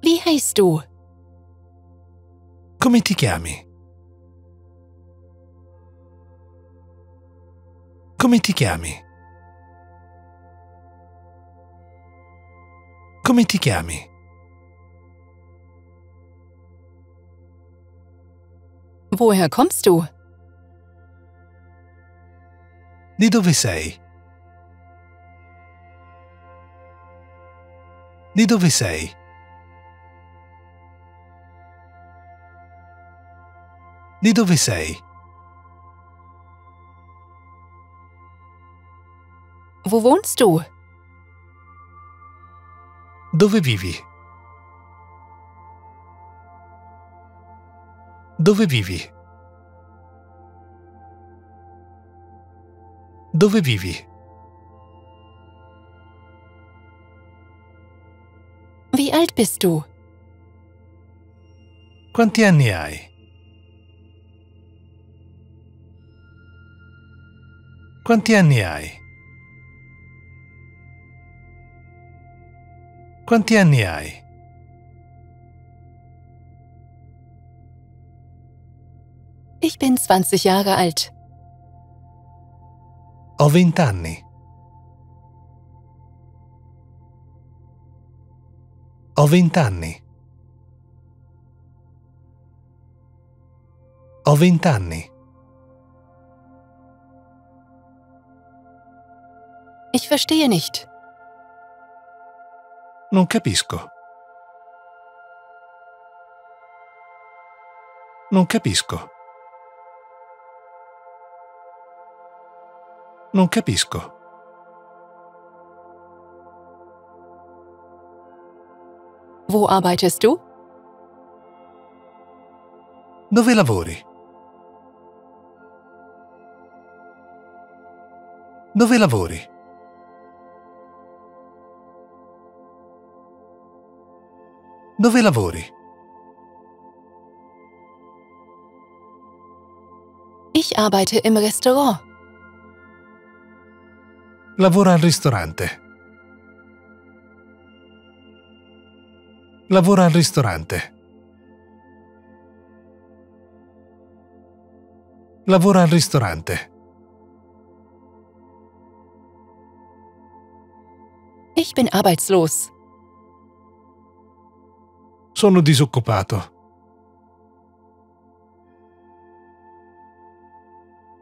Wie heißt du? Come ti chiami? Come ti chiami? Come ti chiami? Woher kommst du? Di dove sei? Di dove sei? Di dove sei? Wo wohnst du? Dove vivi? Dove vivi? Dove vivi? Wie alt bist du? Quanti anni hai? Quanti anni hai? Quanti anni hai? Ich bin 20 Jahre alt. Ho vent'anni. Ho vent'anni. Ho vent'anni. Ich verstehe nicht. Non capisco. Non capisco. Non capisco. Wo arbeitest du? Dove lavori? Dove lavori? Dove lavori? Ich arbeite im Restaurant. Lavoro al ristorante. Lavoro al ristorante. Lavoro al ristorante. Ich bin arbeitslos. Sono disoccupato.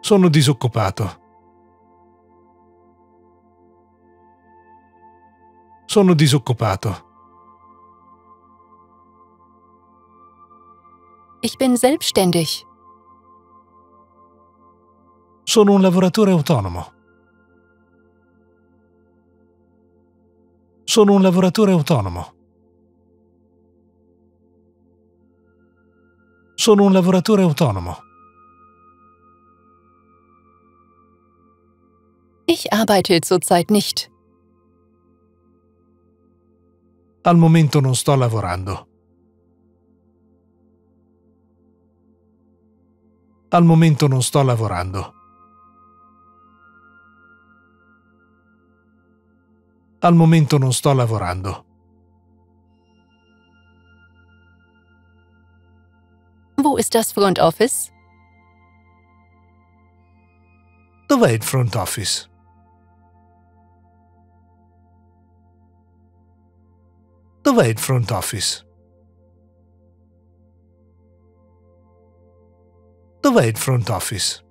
Sono disoccupato. Sono disoccupato. Ich bin selbstständig. Sono un lavoratore autonomo. Sono un lavoratore autonomo. Sono un lavoratore autonomo. Ich arbeite zurzeit nicht. Al momento non sto lavorando. Al momento non sto lavorando. Al momento non sto lavorando. Wo ist das Front Office? Dov'è il front office? Dov'è il front office? Dov'è il front office?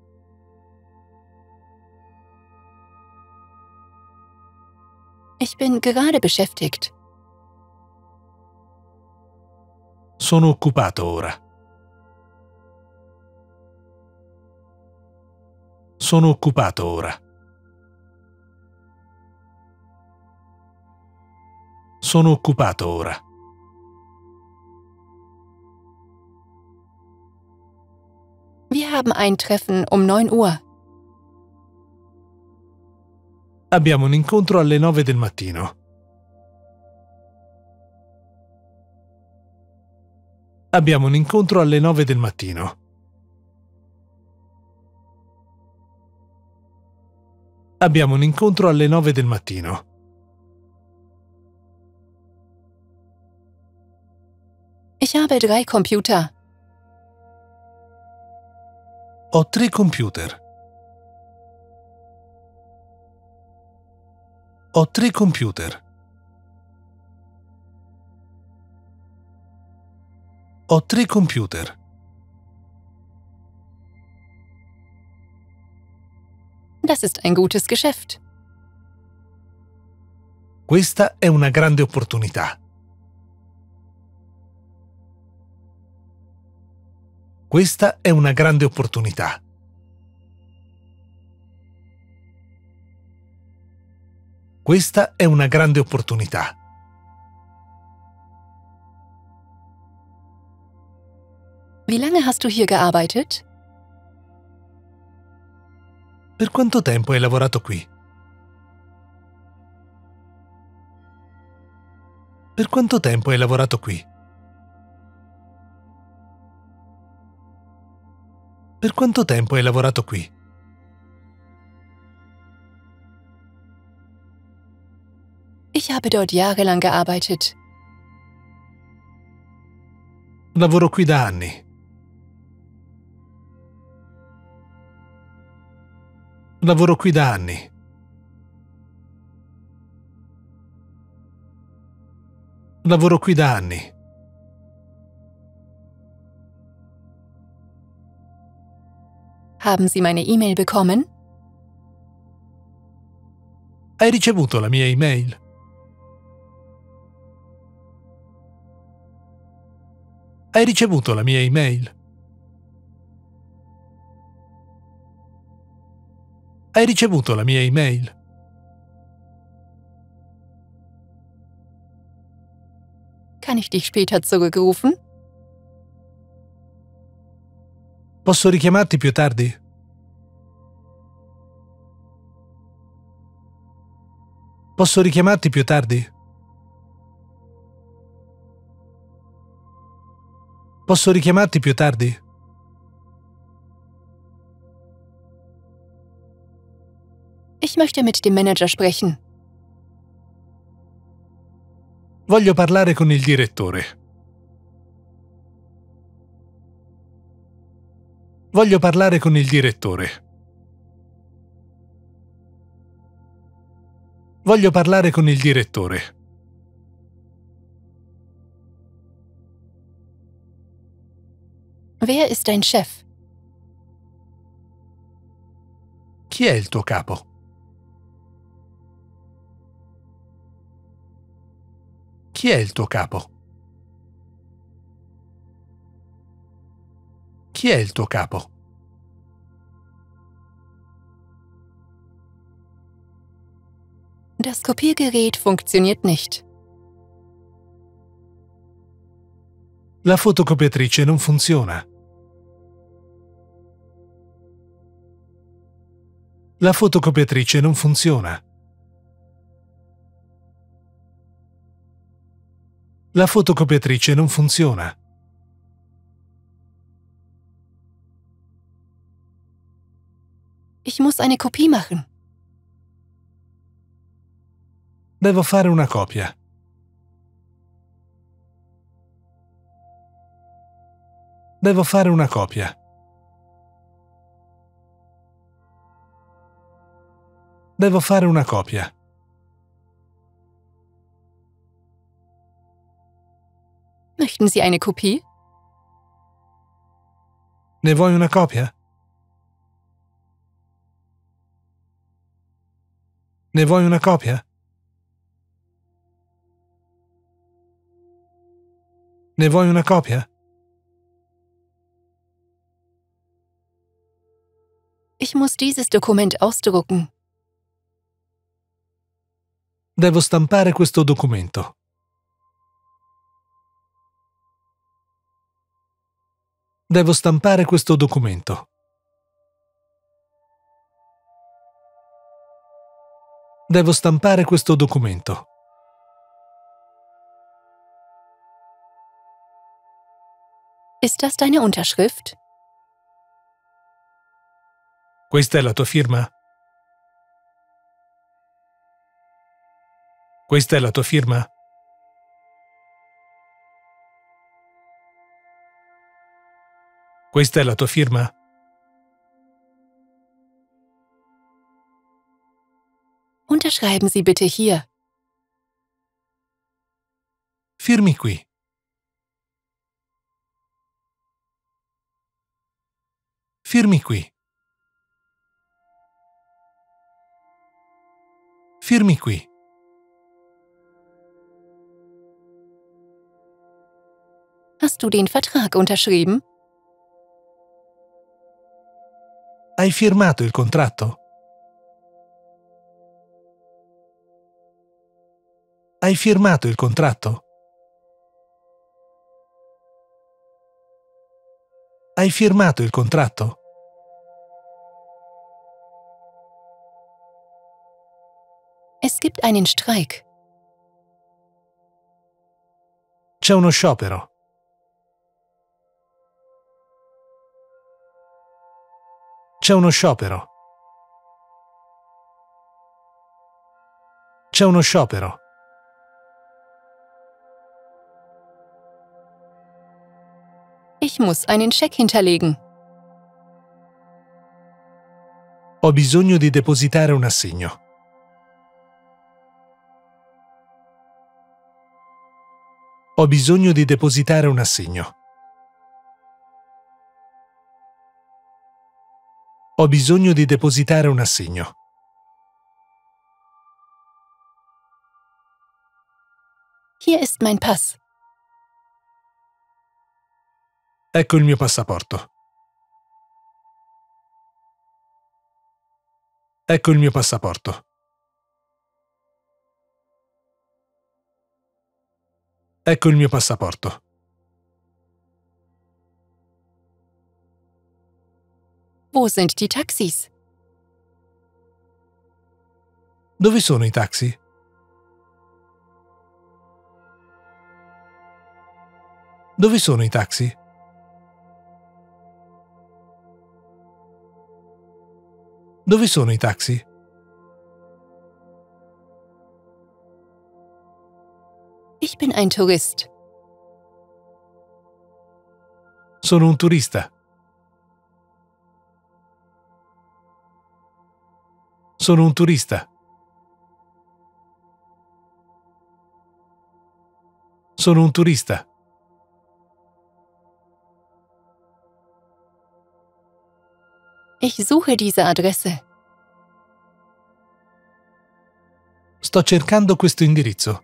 Ich bin gerade beschäftigt. Sono occupato ora. Sono occupato ora. Sono occupato ora. Wir haben ein Treffen um 9 Uhr. Abbiamo un incontro alle 9 del mattino. Abbiamo un incontro alle 9 del mattino. Abbiamo un incontro alle 9 del mattino. Ich habe drei Computer. Ho tre computer. Ho tre computer. Ho tre computer. Das ist ein gutes Geschäft. Questa è una grande opportunità. Questa è una grande opportunità. Questa è una grande opportunità. Wie lange hast du hier gearbeitet? Per quanto tempo hai lavorato qui? Per quanto tempo hai lavorato qui? Per quanto tempo hai lavorato qui? Ich habe dort jahrelang gearbeitet. Lavoro qui da anni. Lavoro qui da anni. Lavoro qui da anni. Haben Sie meine E-Mail bekommen? Hai ricevuto la mia email? Hai ricevuto la mia email? Hai ricevuto la mia email? Kann ich dich später zurückrufen? Posso richiamarti più tardi? Posso richiamarti più tardi? Posso richiamarti più tardi? Ich möchte mit dem Manager sprechen. Voglio parlare con il direttore. Voglio parlare con il direttore. Voglio parlare con il direttore. Wer ist dein Chef? Chi è il tuo capo? Chi è il tuo capo? Chi è il tuo capo? Das Kopiergerät funktioniert nicht. La fotocopiatrice non funziona. La fotocopiatrice non funziona. La fotocopiatrice non funziona. Ich muss eine Kopie machen. Devo fare una copia. Devo fare una copia. Devo fare una copia. Möchten Sie eine Kopie? Ne vuoi una copia? Ne vuoi una copia? Ne vuoi una copia? Ich muss dieses Dokument ausdrucken. Devo stampare questo documento. Devo stampare questo documento. Devo stampare questo documento. Ist das deine Unterschrift? Questa è la tua firma? Questa è la tua firma? Questa è la tua firma? Unterschreiben Sie bitte hier. Firmi qui. Firmi qui. Firmi qui. Hast du den Vertrag unterschrieben? Hai firmato il contratto? Hai firmato il contratto? Hai firmato il contratto? Es gibt einen Streik. C'è uno sciopero. C'è uno sciopero. C'è uno sciopero. Ich muss einen Scheck hinterlegen. Ho bisogno di depositare un assegno. Ho bisogno di depositare un assegno. Ho bisogno di depositare un assegno. Hier ist mein Pass. Ecco il mio passaporto. Ecco il mio passaporto. Ecco il mio passaporto. Wo sind die Taxis? Dove sono i taxi? Dove sono i taxi? Dove sono i taxi? Ich bin ein Tourist. Sono un turista. Sono un turista. Sono un turista. Ich suche diese Adresse. Sto cercando questo indirizzo.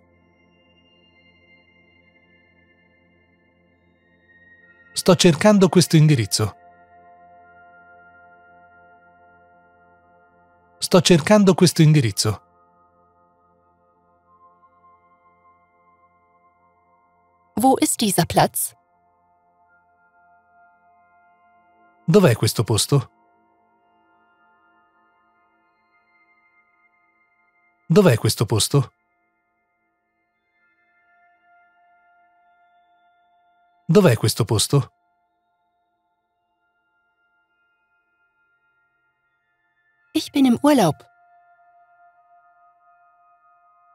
Sto cercando questo indirizzo. Sto cercando questo indirizzo. Wo ist dieser Platz? Dov'è questo posto? Dov'è questo posto? Dov'è questo posto? Ich bin im Urlaub.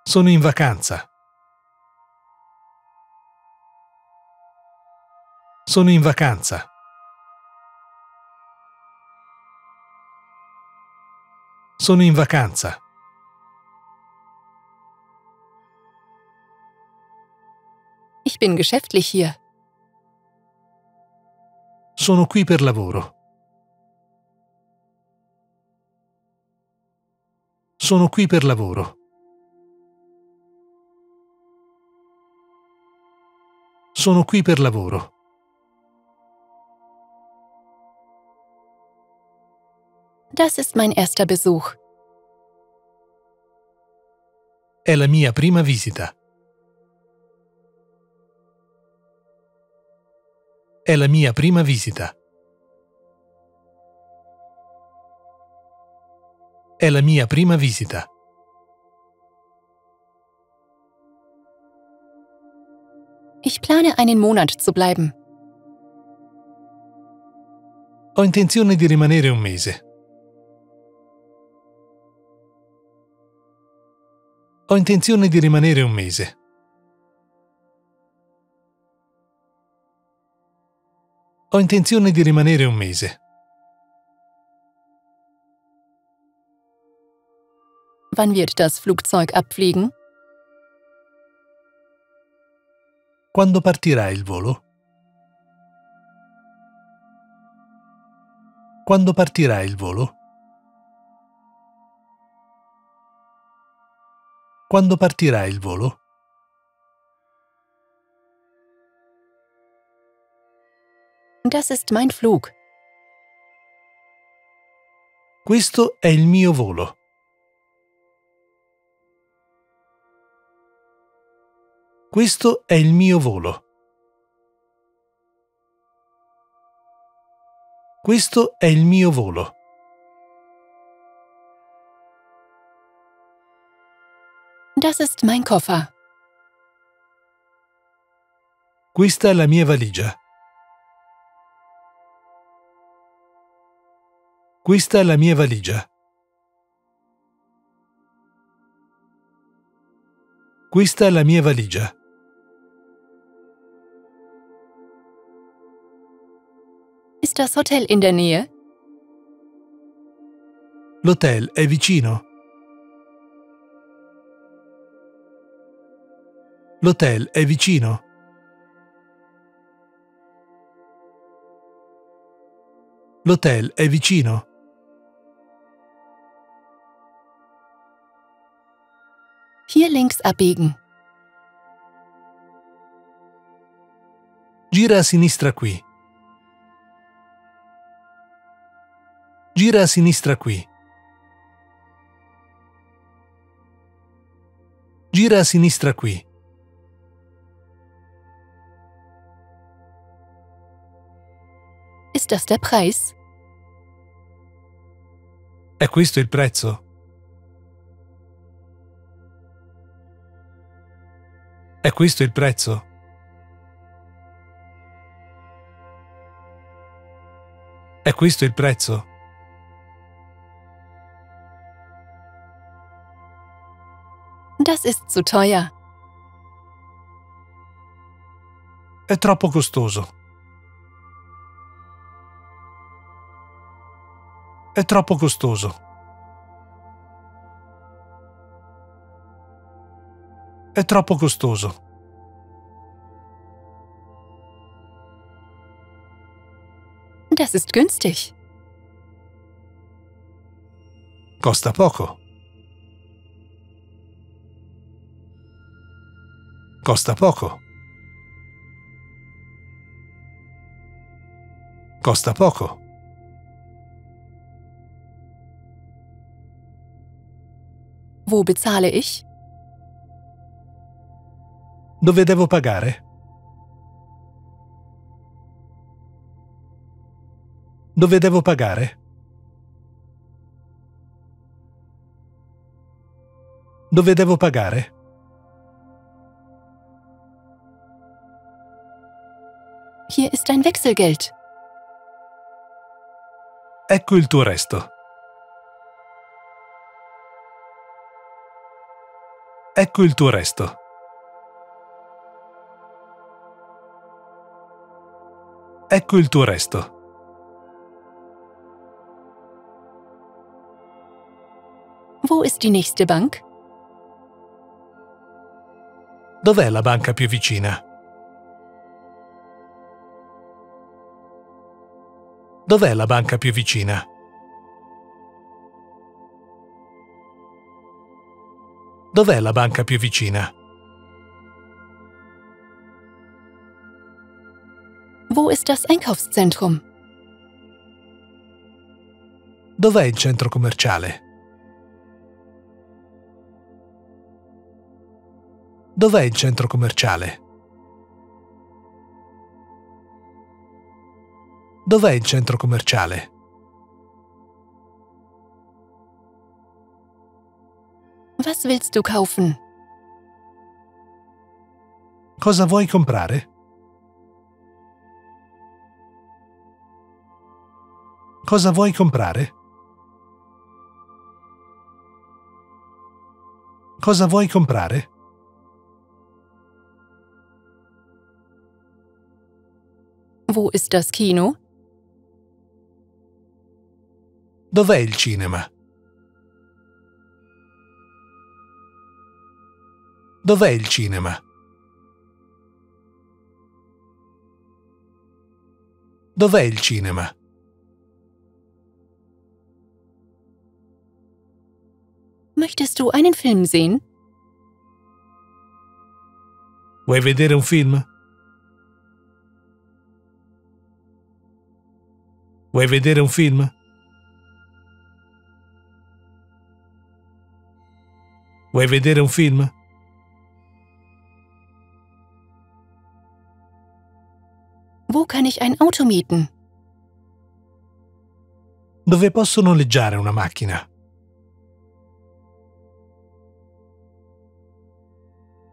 Sono in vacanza. Sono in vacanza. Sono in vacanza. Ich bin geschäftlich hier. Sono qui per lavoro. Sono qui per lavoro. Sono qui per lavoro. Das ist mein erster Besuch. È la mia prima visita. È la mia prima visita. È la mia prima visita. Ich plane einen Monat zu bleiben. Ho intenzione di rimanere un mese. Ho intenzione di rimanere un mese. Ho intenzione di rimanere un mese. Wann wird das Flugzeug abfliegen? Quando partirà il volo? Quando partirà il volo? Quando partirà il volo? Das ist mein Flug. Questo è il mio volo. Questo è il mio volo. Questo è il mio volo. Das ist mein Koffer. Questa è la mia valigia. Questa è la mia valigia. Questa è la mia valigia. Ist das Hotel in der Nähe? L'hotel è vicino. L'hotel è vicino. L'hotel è vicino. Hier links abbiegen. Gira a sinistra qui. Gira a sinistra qui. Gira a sinistra qui. Ist das der Preis? È questo il prezzo? È questo il prezzo? È questo il prezzo? Das ist zu teuer. È troppo costoso. È troppo costoso. È troppo costoso. Das ist günstig. Costa poco. Costa poco. Costa poco. Wo bezahle ich? Dove devo pagare? Dove devo pagare? Dove devo pagare? Hier ist ein Wechselgeld. Ecco il tuo resto. Ecco il tuo resto. Ecco il tuo resto. Wo ist die nächste Bank? Dov'è la banca più vicina? Dov'è la banca più vicina? Dov'è la banca più vicina? Wo ist das Einkaufszentrum? Dov'è il centro commerciale? Dov'è il centro commerciale? Dov'è il centro commerciale? Was willst du kaufen? Cosa vuoi comprare? Cosa vuoi comprare? Cosa vuoi comprare? Wo ist das Kino? Dov'è il cinema? Dov'è il cinema? Dov'è il cinema? Möchtest du einen Film sehen? Vuoi vedere un film? Vuoi vedere un film? Vuoi vedere un film? Wo kann ich ein Auto mieten? Dove posso noleggiare una macchina?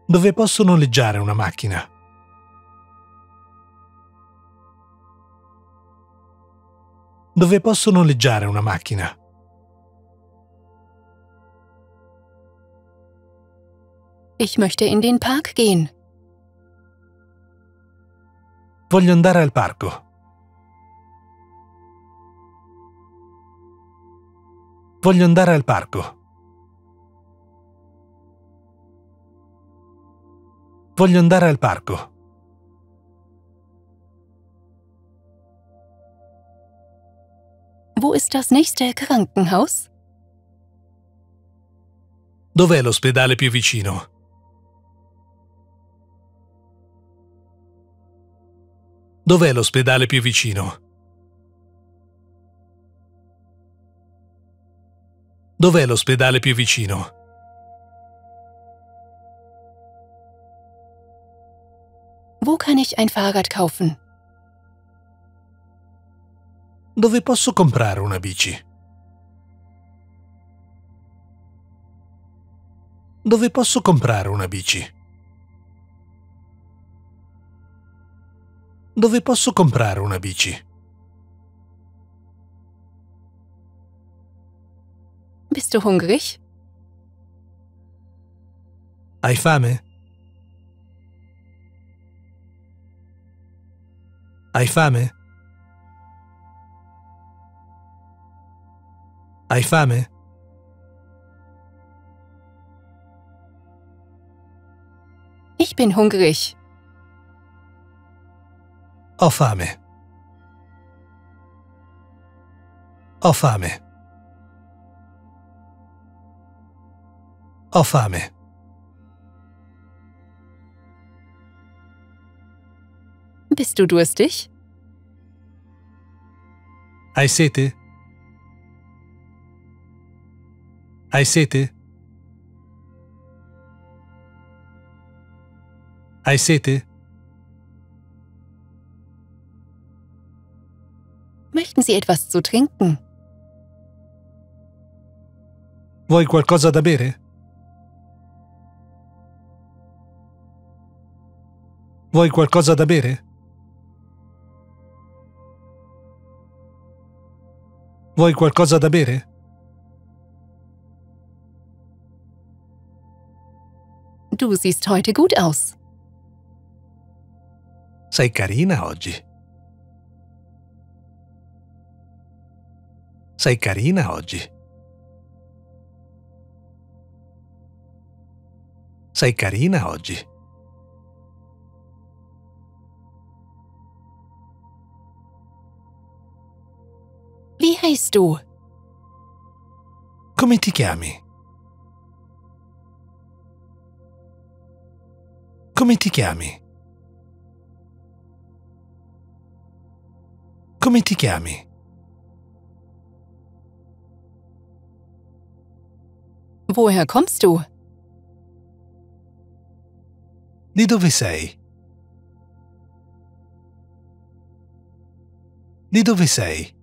Dove posso noleggiare una macchina? Dove posso noleggiare una macchina? Ich möchte in den Park gehen. Voglio andare al parco. Voglio andare al parco. Voglio andare al parco. Wo ist das nächste Krankenhaus? Dov'è l'ospedale più vicino? Dov'è l'ospedale più vicino? Dov'è l'ospedale più vicino? Wo kann ich ein Fahrrad kaufen? Dove posso comprare una bici? Dove posso comprare una bici? Dove posso comprare una bici? Bist du hungrig? Hai fame? Hai fame? Hai fame? Ich bin hungrig. Ho fame. Ho fame. Ho fame. Bist du durstig? Hai sete? Hai sete? Hai sete? Möchten Sie etwas zu trinken? Vuoi qualcosa da bere? Vuoi qualcosa da bere? Vuoi qualcosa da bere? Du siehst heute gut aus. Sei carina oggi. Sei carina oggi. Sei carina oggi. Wie heißt du? Come ti chiami? Come ti chiami? Come ti chiami? Woher kommst du? Di dove sei? Di dove sei?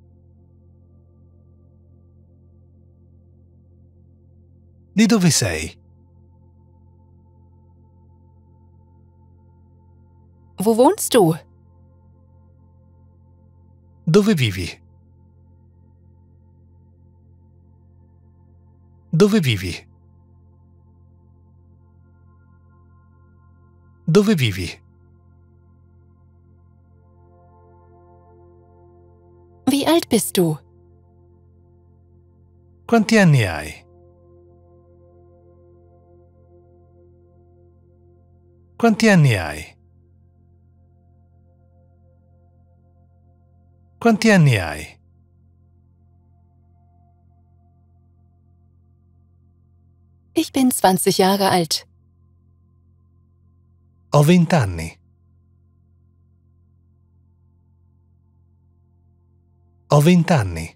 Di dove sei? Wo wohnst du? Dove vivi? Dove vivi? Dove vivi? Wie alt bist du? Quanti anni hai? Quanti anni hai? Quanti anni hai? Ich bin 20 Jahre alt. Ho vent'anni. Ho vent'anni.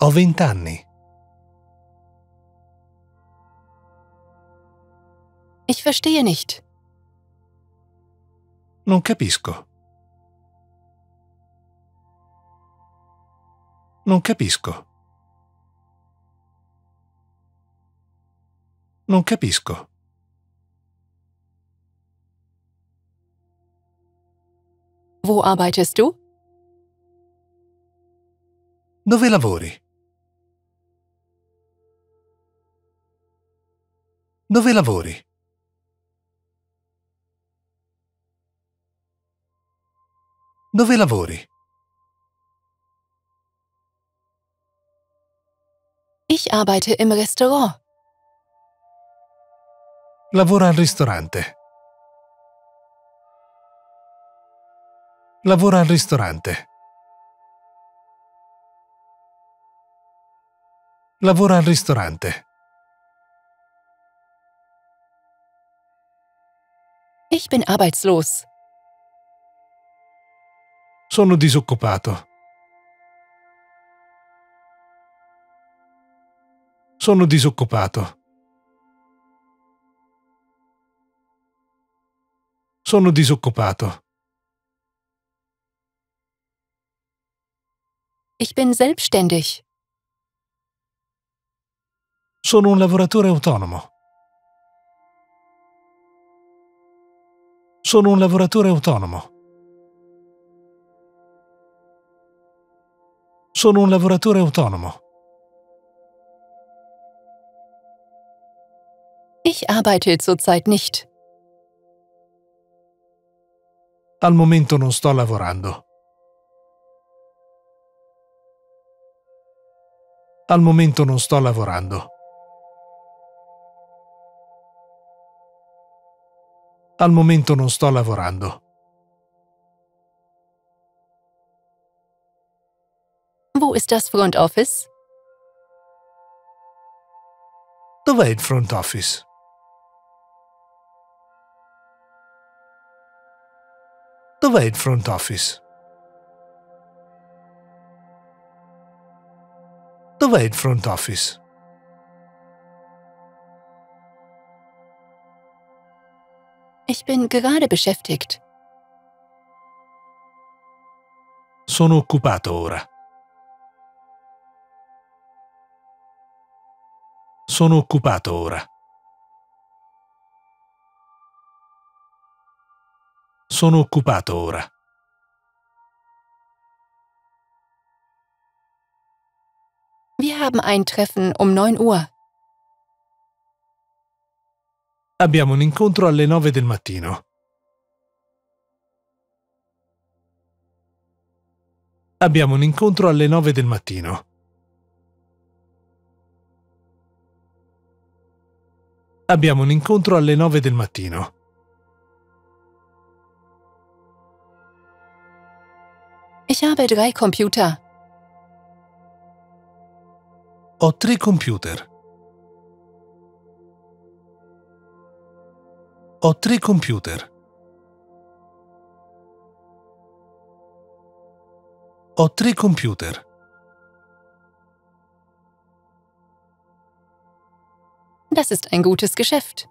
Ho vent'anni. Ich verstehe nicht. Non capisco. Non capisco. Non capisco. Wo arbeitest du? Dove lavori? Dove lavori? Dove lavori? Ich arbeite im Restaurant. Lavoro al ristorante. Lavoro al ristorante. Lavoro al ristorante. Ich bin arbeitslos. Sono disoccupato. Sono disoccupato. Sono disoccupato. Ich bin selbstständig. Sono un lavoratore autonomo. Sono un lavoratore autonomo. Sono un lavoratore autonomo. Ich arbeite zurzeit nicht. Al momento non sto lavorando. Al momento non sto lavorando. Al momento non sto lavorando. Wo ist das Front Office? Dov'è il front office? Dov'è il front office? Dov'è il front office? Ich bin gerade beschäftigt. Sono occupato ora. Sono occupato ora. Sono occupato ora. Wir haben ein Treffen um 9 Uhr. Abbiamo un incontro alle 9 del mattino. Abbiamo un incontro alle 9 del mattino. Abbiamo un incontro alle 9 del mattino. Ich habe drei Computer. Ho tre computer. Ho tre computer. Ho tre computer. Das ist ein gutes Geschäft.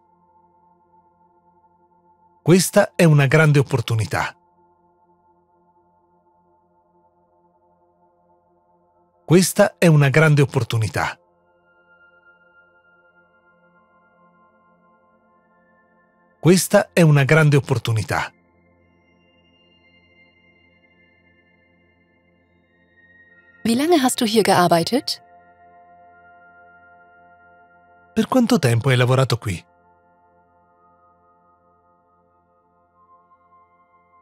Questa è una grande opportunità. Questa è una grande opportunità. Questa è una grande opportunità. Wie lange hast du hier gearbeitet? Per quanto tempo hai lavorato qui?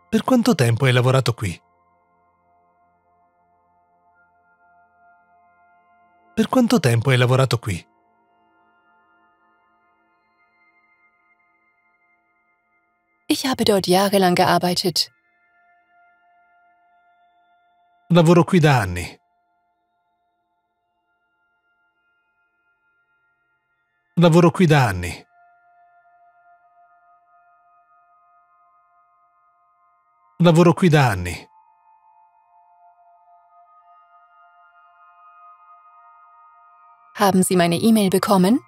Per quanto tempo hai lavorato qui? Per quanto tempo hai lavorato qui? Ich habe dort jahrelang gearbeitet. Lavoro qui da anni. Lavoro qui da anni. Lavoro qui da anni. Haben Sie meine E-Mail bekommen?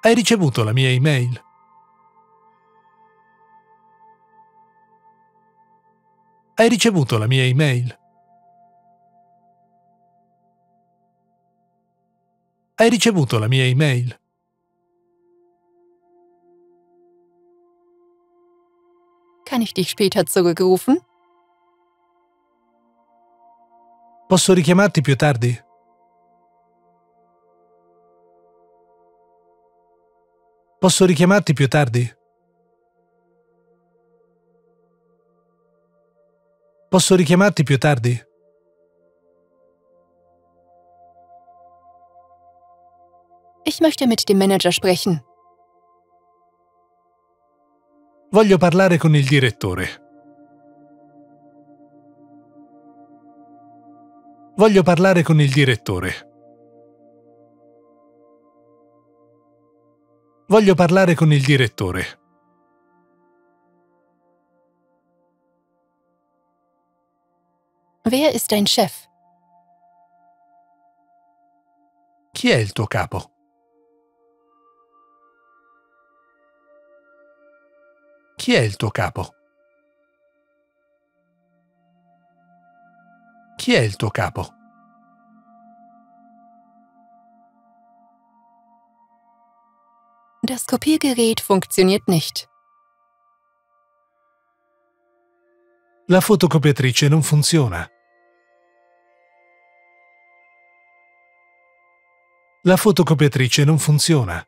Hai ricevuto la mia email? Hai ricevuto la mia email? Hai ricevuto la mia email? Kann ich dich später zurückrufen? Posso richiamarti più tardi? Posso richiamarti più tardi? Posso richiamarti più tardi? Ich möchte mit dem Manager sprechen. Voglio parlare con il direttore. Voglio parlare con il direttore. Voglio parlare con il direttore. Wer ist dein Chef? Chi è il tuo capo? Chi è il tuo capo? Chi è il tuo capo? Das Kopiergerät funktioniert nicht. La fotocopiatrice non funziona. La fotocopiatrice non funziona.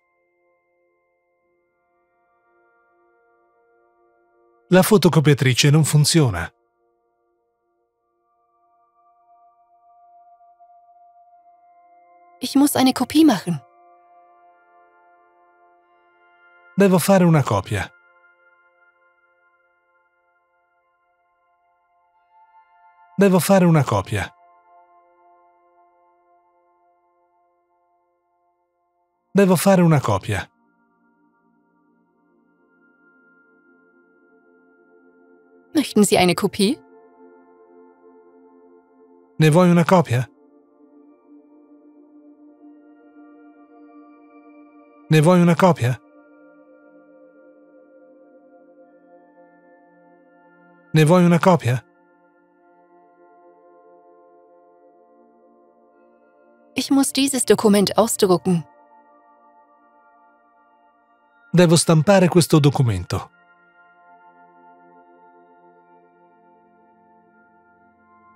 La fotocopiatrice non funziona. Ich muss eine Kopie machen. Devo fare una copia. Devo fare una copia. Devo fare una copia. Möchten Sie eine Kopie? Ne vuoi una copia? Ne vuoi una copia? Ne vuoi una copia? Ich muss dieses Dokument ausdrucken. Devo stampare questo documento.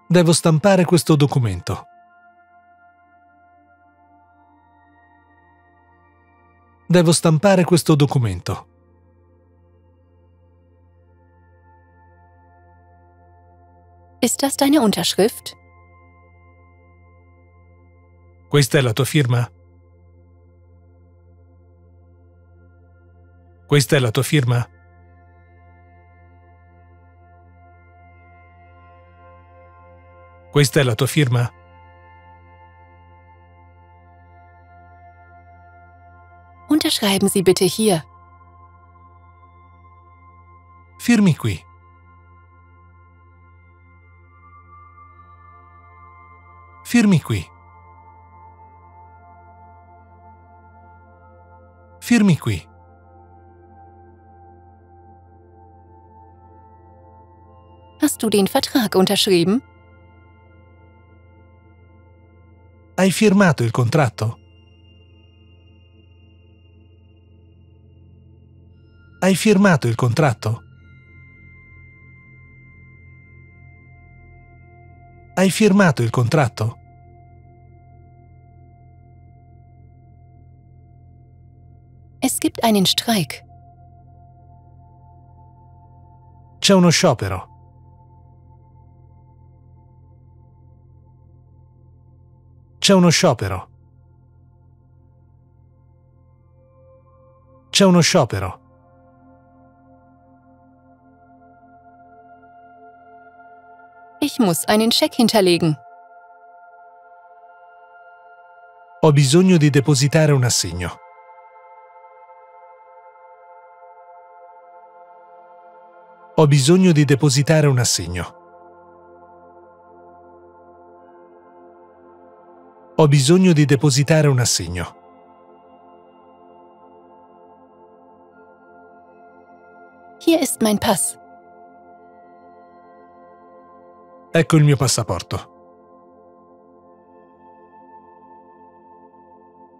Devo stampare questo documento. Devo stampare questo documento. Ist das deine Unterschrift? Questa è la tua firma? Questa è la tua firma? Questa è la tua firma? Unterschreiben Sie bitte hier. Firmi qui. Firmi qui. Firmi qui. Hast du den Vertrag unterschrieben? Hai firmato il contratto? Hai firmato il contratto? Hai firmato il contratto? Es gibt einen Streik. C'è uno sciopero. C'è uno sciopero. C'è uno sciopero. Ich muss einen Scheck hinterlegen. Ho bisogno di depositare un assegno. Ho bisogno di depositare un assegno. Ho bisogno di depositare un assegno. Hier ist mein Pass. Ecco il mio passaporto.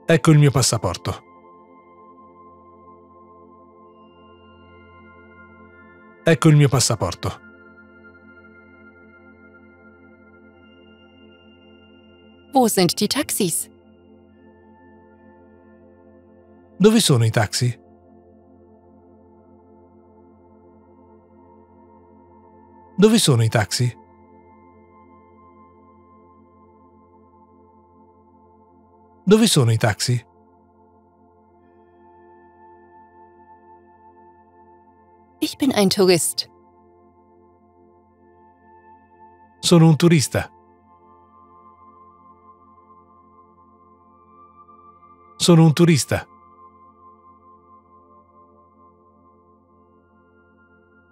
Ecco il mio passaporto. Ecco il mio passaporto. Wo sind die Taxis? Dove sono i taxi? Dove sono i taxi? Dove sono i taxi? Ich bin ein Tourist. Sono un turista. Sono un turista.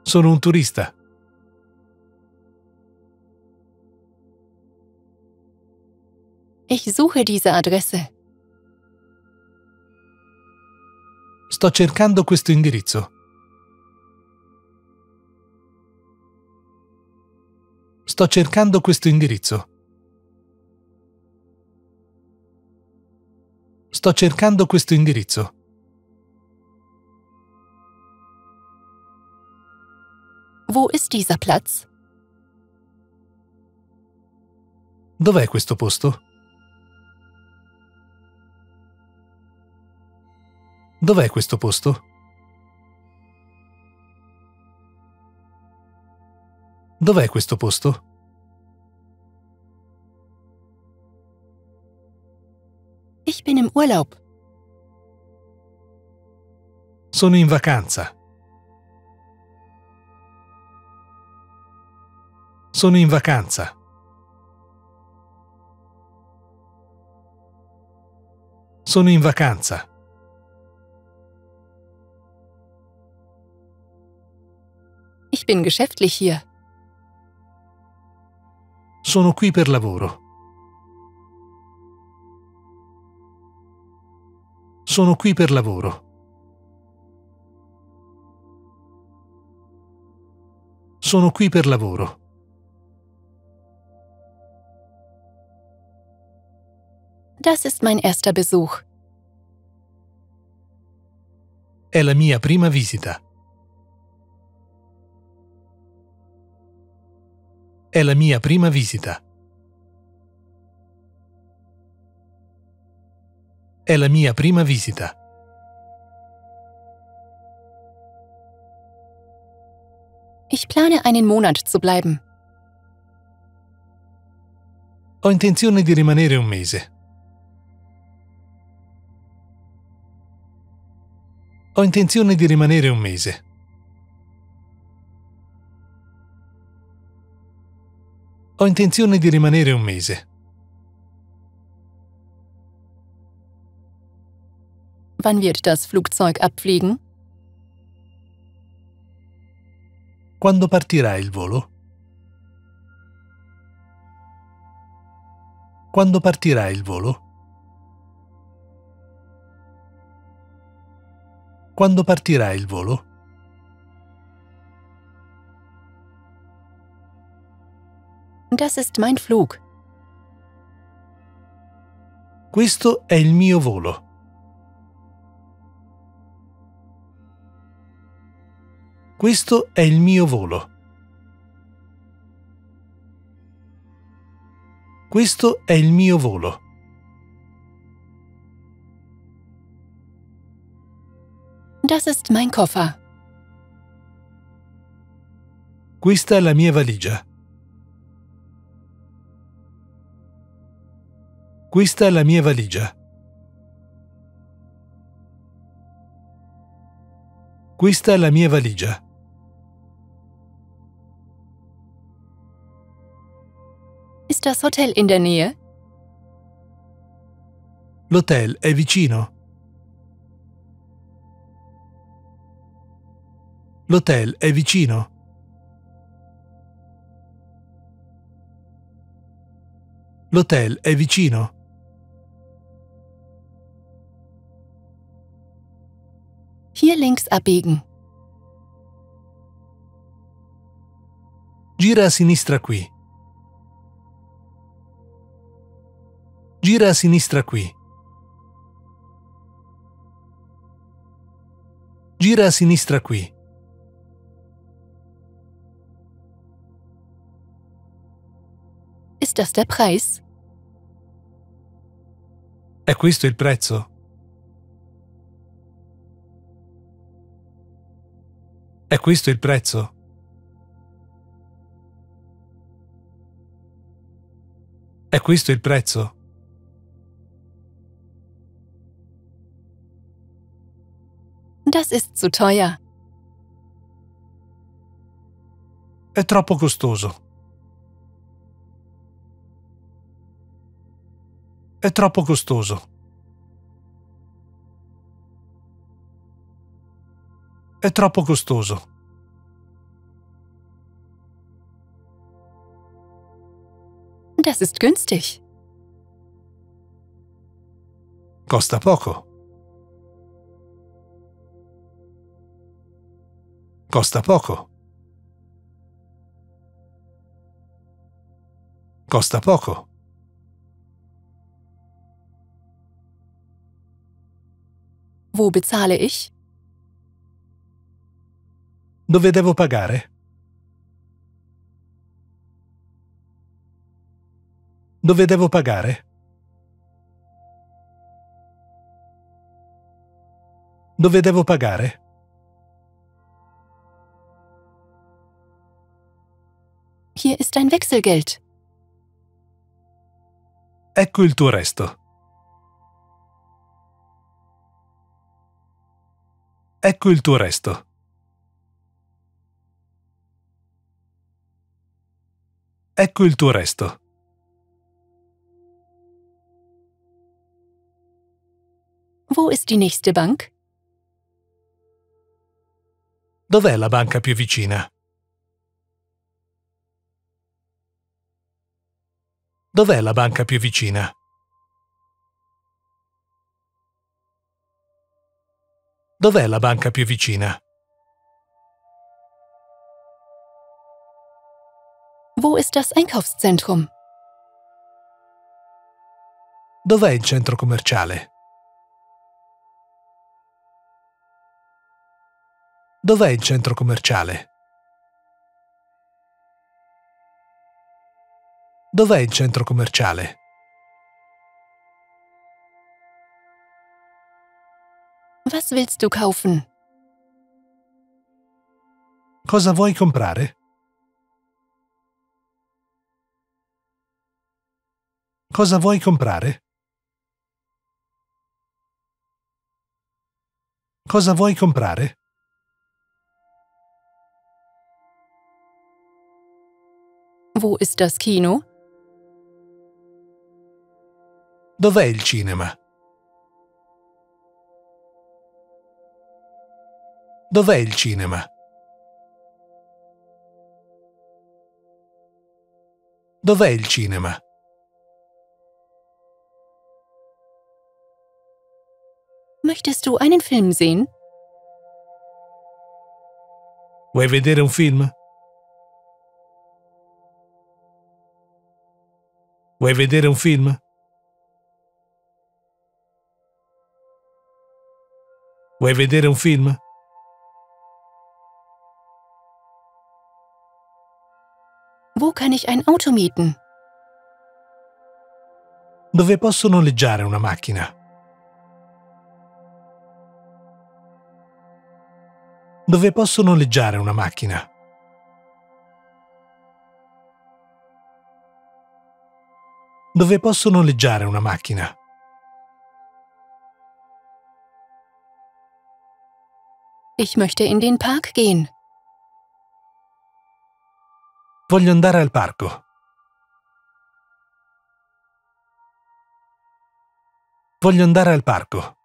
Sono un turista. Ich suche diese Adresse. Sto cercando questo indirizzo. Sto cercando questo indirizzo. Sto cercando questo indirizzo. Wo ist dieser Platz? Dov'è questo posto? Dov'è questo posto? Dov'è questo posto? Ich bin im Urlaub. Sono in vacanza. Sono in vacanza. Sono in vacanza. Ich bin geschäftlich hier. Sono qui per lavoro. Sono qui per lavoro. Sono qui per lavoro. Das ist mein erster Besuch. È la mia prima visita. È la mia prima visita. È la mia prima visita. Ich plane einen Monat zu bleiben. Ho intenzione di rimanere un mese. Ho intenzione di rimanere un mese. Ho intenzione di rimanere un mese. Wann wird das Flugzeug abfliegen? Quando partirà il volo? Quando partirà il volo? Quando partirà il volo? Das ist mein Flug. Questo è il mio volo. Questo è il mio volo. Questo è il mio volo. Das ist mein Koffer. Questa è la mia valigia. Questa è la mia valigia. Questa è la mia valigia. Ist das Hotel in der Nähe? L'hotel è vicino. L'hotel è vicino. L'hotel è vicino. Hier links abbiegen. Gira a sinistra qui. Gira a sinistra qui. Gira a sinistra qui. Ist das der Preis? È questo il prezzo? È questo il prezzo? È questo il prezzo? Das ist zu teuer. È troppo costoso. È troppo costoso. È troppo costoso. Das ist günstig. Costa poco. Costa poco. Costa poco. Wo bezahle ich? Dove devo pagare? Dove devo pagare? Dove devo pagare? Hier ist dein Wechselgeld. Ecco il tuo resto. Ecco il tuo resto. Ecco il tuo resto. Wo ist die nächste Bank? Dov'è la banca più vicina? Dov'è la banca più vicina? Dov'è la banca più vicina? Wo ist das Einkaufszentrum? Dov'è il centro commerciale? Dov'è il centro commerciale? Dov'è il centro commerciale? Was willst du kaufen? Cosa vuoi comprare? Cosa vuoi comprare? Cosa vuoi comprare? Wo ist das Kino? Dov'è il cinema? Dov'è il cinema? Dov'è il cinema? Möchtest du einen Film sehen? Vuoi vedere un film? Vuoi vedere un film? Vuoi vedere un film? Wo kann ich ein Auto mieten? Dove posso noleggiare una macchina? dove posso noleggiare una macchina. Dove posso noleggiare una macchina? Ich möchte in den Park gehen. Voglio andare al parco. Voglio andare al parco.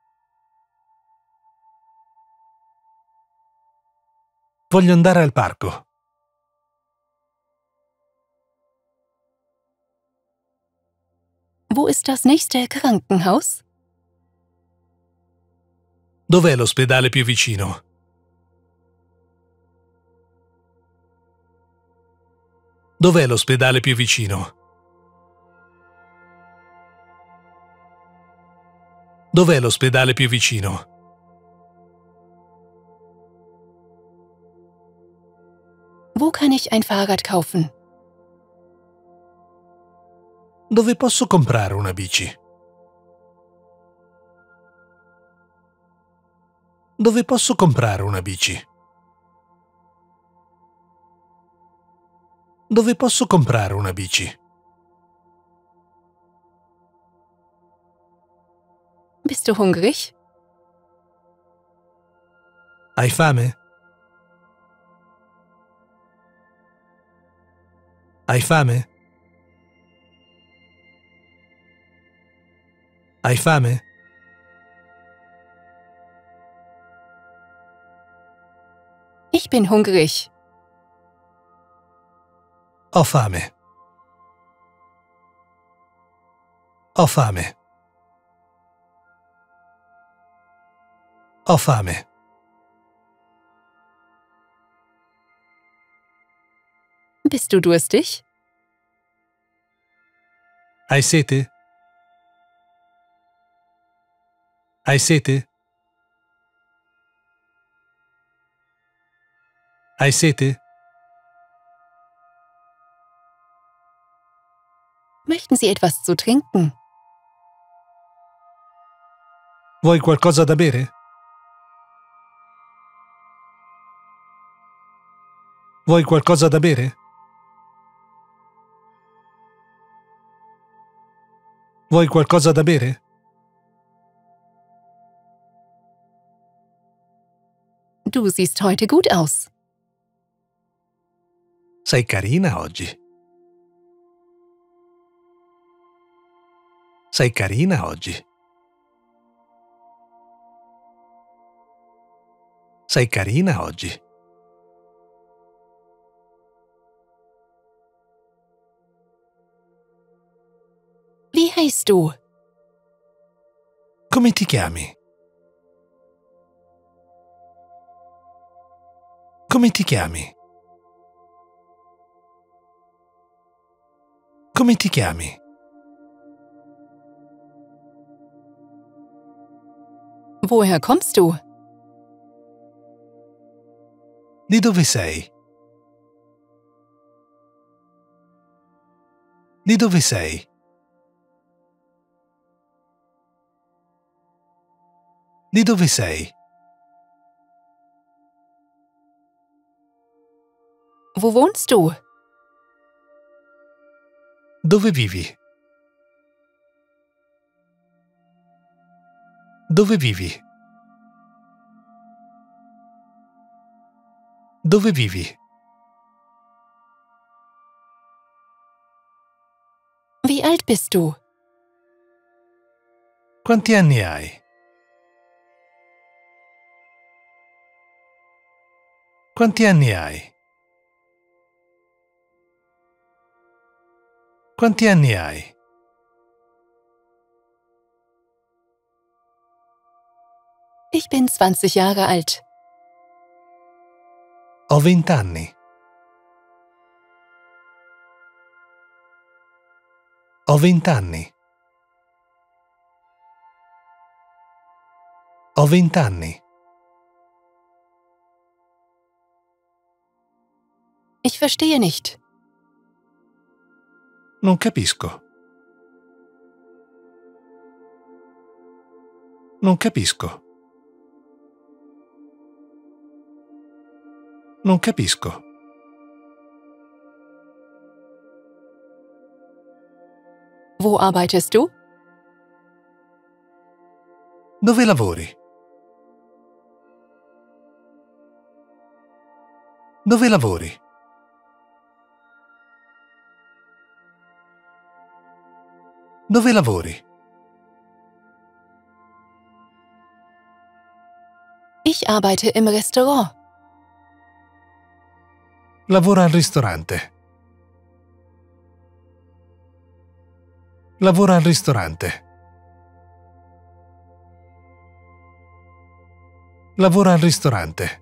Voglio andare al parco. Wo ist das nächste Krankenhaus? Dov'è l'ospedale più vicino? Dov'è l'ospedale più vicino? Dov'è l'ospedale più vicino? Wo kann ich ein Fahrrad kaufen? Dove posso comprare una bici? Dove posso comprare una bici? Dove posso comprare una bici? Bist du hungrig? Hai fame? Hai fame? Hai fame? Ich bin hungrig. Ho fame. Ho fame. Ho fame. Bist du durstig? Hai sete? Hai sete? Hai sete? Möchten Sie etwas zu trinken? Vuoi qualcosa da bere? Vuoi qualcosa da bere? Vuoi qualcosa da bere? Du siehst heute gut aus. Sei carina oggi. Sei carina oggi. Sei carina oggi. Heißt du? Come ti chiami? Come ti chiami? Come ti chiami? Woher kommst du? Di dove sei? Di dove sei? Di dove sei? Wo wohnst du? Dove vivi? Dove vivi? Dove vivi? Wie alt bist du? Quanti anni hai? Quanti anni hai? Quanti anni hai? Ich bin 20 Jahre alt. Ho vent'anni. Ho vent'anni. Ho vent'anni. Ich verstehe nicht. Non capisco. Non capisco. Non capisco. Wo arbeitest du? Dove lavori? Dove lavori? Dove lavori? Ich arbeite im Restaurant. Lavora al ristorante. Lavora al ristorante. Lavora al ristorante.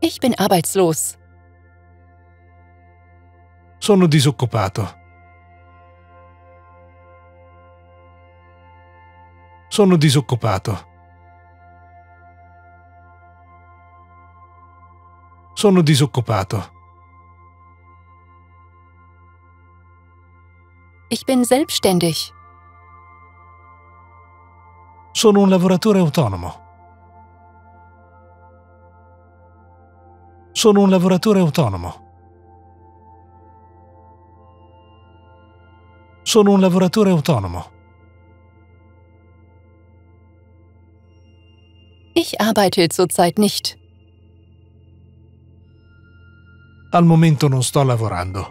Ich bin arbeitslos. Sono disoccupato. Sono disoccupato. Sono disoccupato. Ich bin selbstständig. Sono un lavoratore autonomo. Sono un lavoratore autonomo. Sono un lavoratore autonomo. Ich arbeite zurzeit nicht. Al momento non sto lavorando.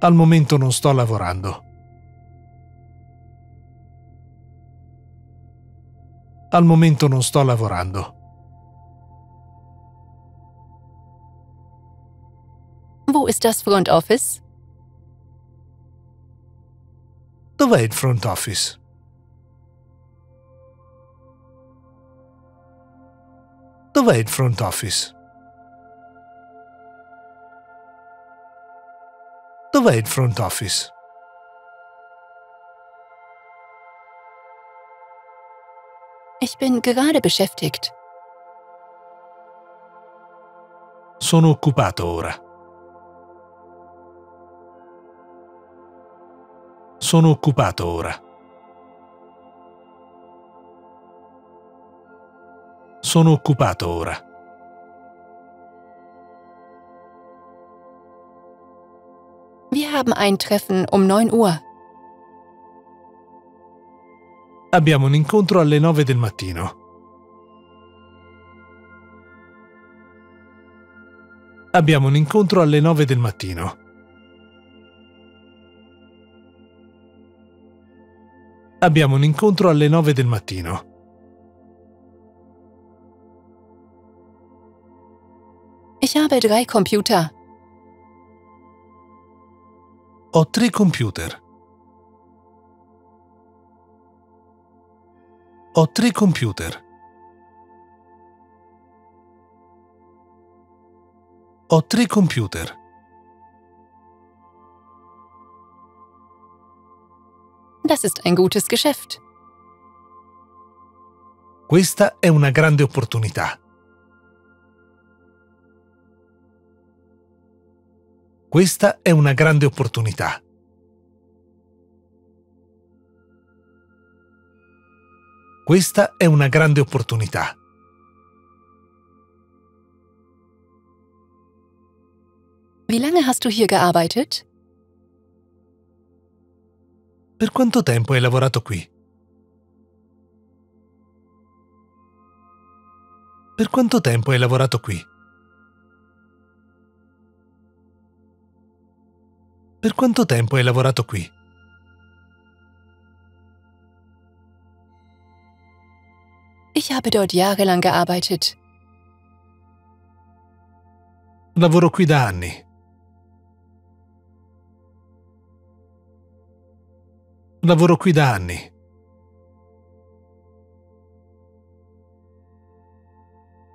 Al momento non sto lavorando. Al momento non sto lavorando. Wo ist das Front Office? Dov'è il front office? Dov'è il front office? Dov'è il front office? Ich bin gerade beschäftigt. Sono occupato ora. Sono occupato ora. Sono occupato ora. Wir haben ein Treffen um 9 Uhr. Abbiamo un incontro alle 9 del mattino. Abbiamo un incontro alle 9 del mattino. Abbiamo un incontro alle 9 del mattino. Ich habe drei Computer. Ho tre computer. Ho tre computer. Ho tre computer. Das ist ein gutes Geschäft. Questa è una grande opportunità. Questa è una grande opportunità. Questa è una grande opportunità. Wie lange hast du hier gearbeitet? Per quanto tempo hai lavorato qui? Per quanto tempo hai lavorato qui? Per quanto tempo hai lavorato qui? Ich habe dort jahrelang gearbeitet. Lavoro qui da anni. Lavoro qui da anni.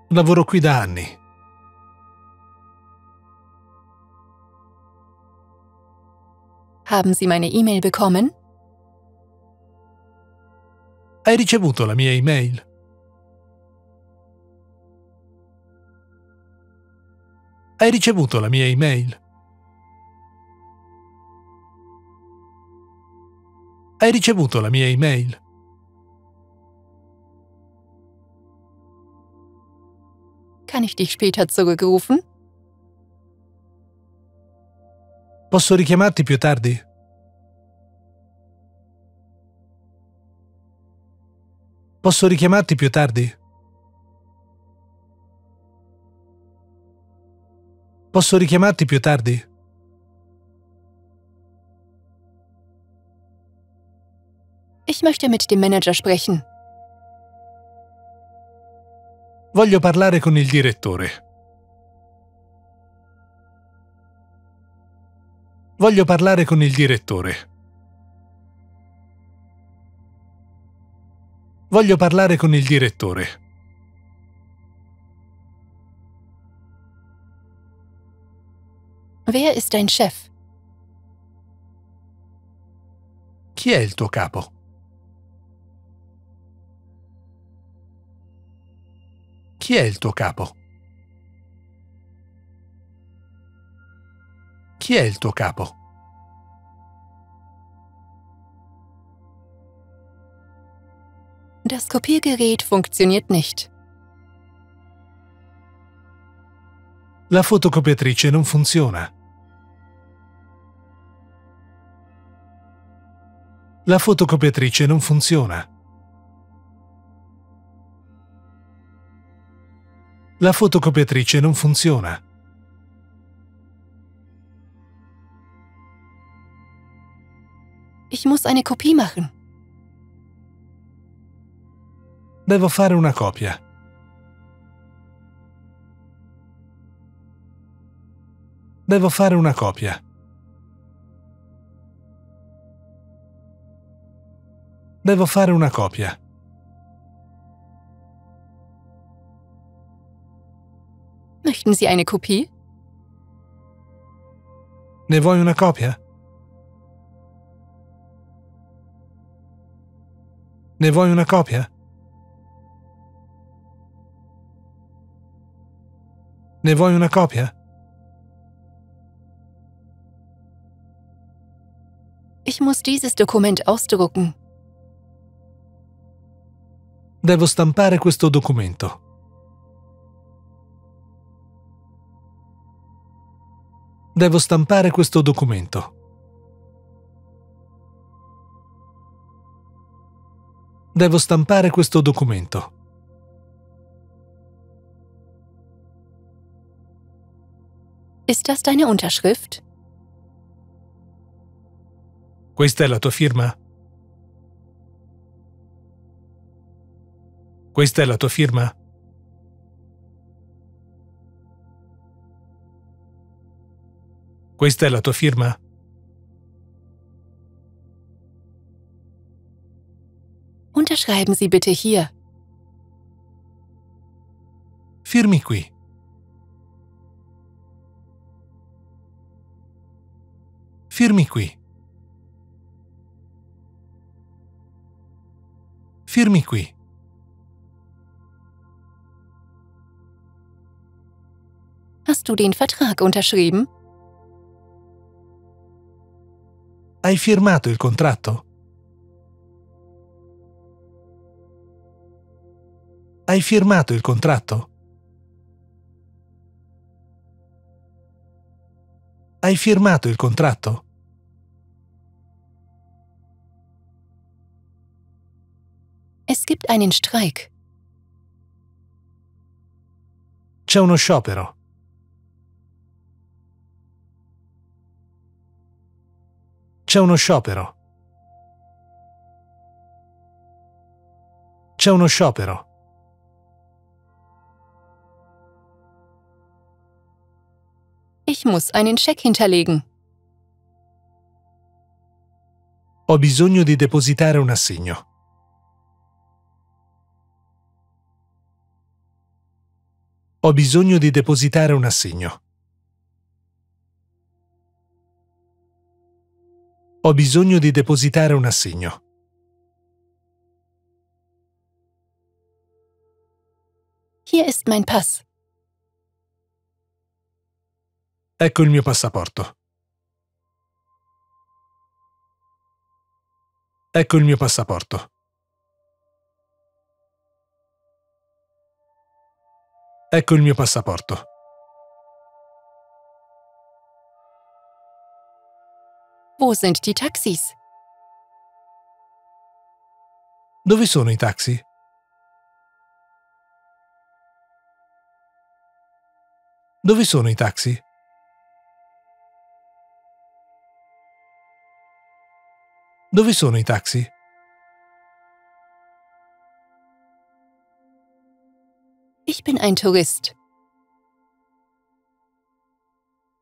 Lavoro qui da anni. Haben Sie meine E-Mail bekommen? Hai ricevuto la mia email? Hai ricevuto la mia email? Hai ricevuto la mia email? Kann ich dich später zurückrufen? Posso richiamarti più tardi? Posso richiamarti più tardi? Posso richiamarti più tardi? Ich möchte mit dem Manager sprechen. Voglio parlare con il direttore. Voglio parlare con il direttore. Voglio parlare con il direttore. Wer ist dein Chef? Chi è il tuo capo? Chi è il tuo capo? Chi è il tuo capo? Das Kopiergerät funktioniert nicht. La fotocopiatrice non funziona. La fotocopiatrice non funziona. La fotocopiatrice non funziona. Ich muss eine Kopie machen. Devo fare una copia. Devo fare una copia. Devo fare una copia. Möchten Sie eine Kopie? Ne vuoi una copia? Ne vuoi una copia? Ne vuoi una copia? Ich muss dieses Dokument ausdrucken. Devo stampare questo documento. Devo stampare questo documento. Devo stampare questo documento. Ist das deine Unterschrift? Questa è la tua firma? Questa è la tua firma? Questa è la tua firma? Unterschreiben Sie bitte hier. Firmi qui. Firmi qui. Firmi qui. Hast du den Vertrag unterschrieben? Hai firmato il contratto? Hai firmato il contratto? Hai firmato il contratto? Es gibt einen Streik. C'è uno sciopero. C'è uno sciopero. C'è uno sciopero. Ich muss einen Scheck hinterlegen. Ho bisogno di depositare un assegno. Ho bisogno di depositare un assegno. Ho bisogno di depositare un assegno. Hier ist mein Pass. Ecco il mio passaporto. Ecco il mio passaporto. Ecco il mio passaporto. Wo sind die Taxis? Dove sono i taxi? Dove sono i taxi? Dove sono i taxi? Ich bin ein Tourist.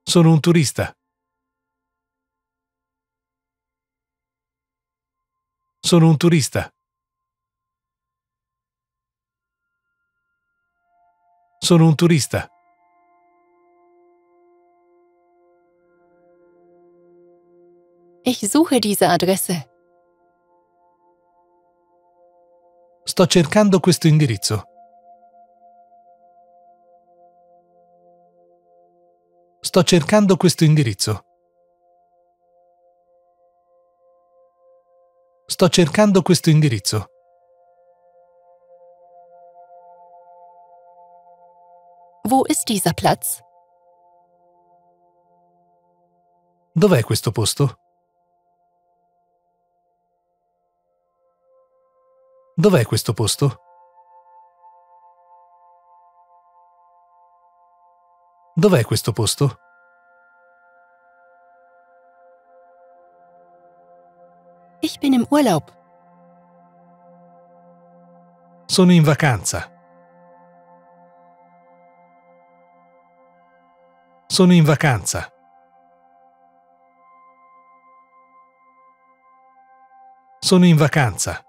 Sono un turista. Sono un turista. Sono un turista. Ich suche diese Adresse. Sto cercando questo indirizzo. Sto cercando questo indirizzo. Sto cercando questo indirizzo. Wo ist dieser Platz? Dov'è questo posto? Dov'è questo posto? Dov'è questo posto? Ich bin im Urlaub. Sono in vacanza. Sono in vacanza. Sono in vacanza.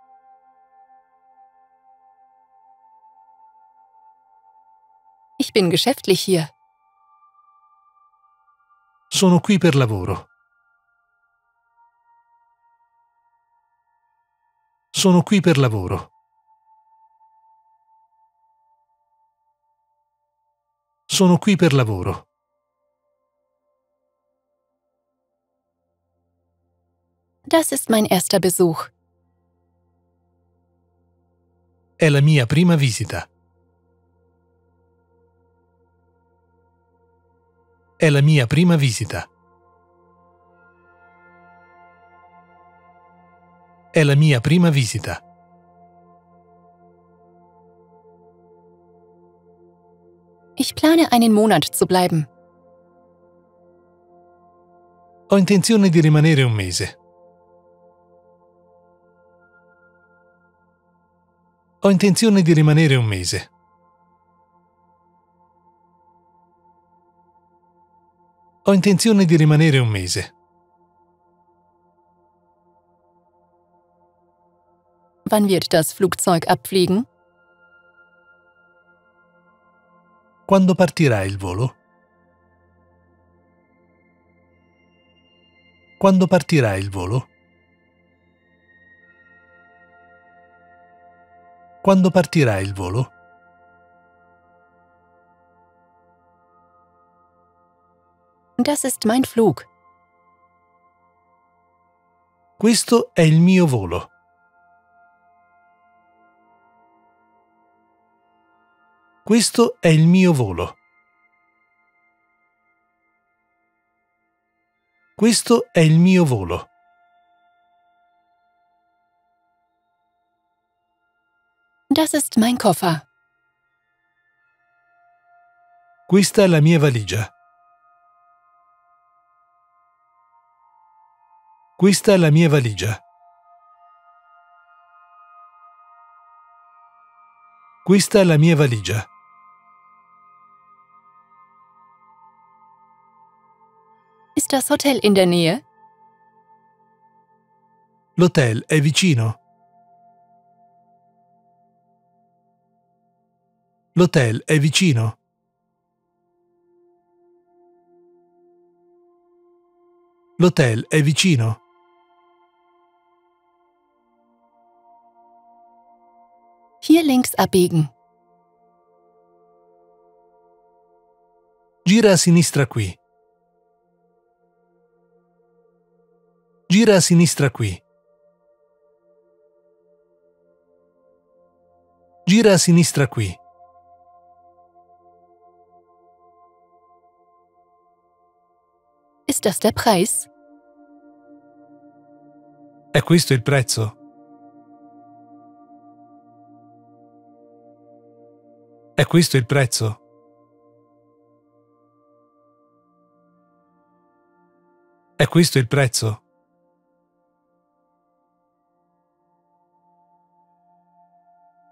Ich bin geschäftlich hier. Sono qui per lavoro. Sono qui per lavoro. Sono qui per lavoro. Das ist mein erster Besuch. È la mia prima visita. È la mia prima visita. È la mia prima visita. Ich plane einen Monat zu bleiben. Ho intenzione di rimanere un mese. Ho intenzione di rimanere un mese. Ho intenzione di rimanere un mese. Wann wird das Flugzeug abfliegen? Quando partirà il volo? Quando partirà il volo? Quando partirà il volo? Das ist mein Flug. Questo è il mio volo. Questo è il mio volo. Questo è il mio volo. Das ist mein Koffer. Questa è la mia valigia. Questa è la mia valigia. Questa è la mia valigia. Ist das Hotel in der Nähe? L'hotel è vicino. L'hotel è vicino. L'hotel è vicino. Hier links abbiegen. Gira a sinistra qui. Gira a sinistra qui. Gira a sinistra qui. Ist das der Preis? È questo il prezzo? È questo il prezzo? È questo il prezzo?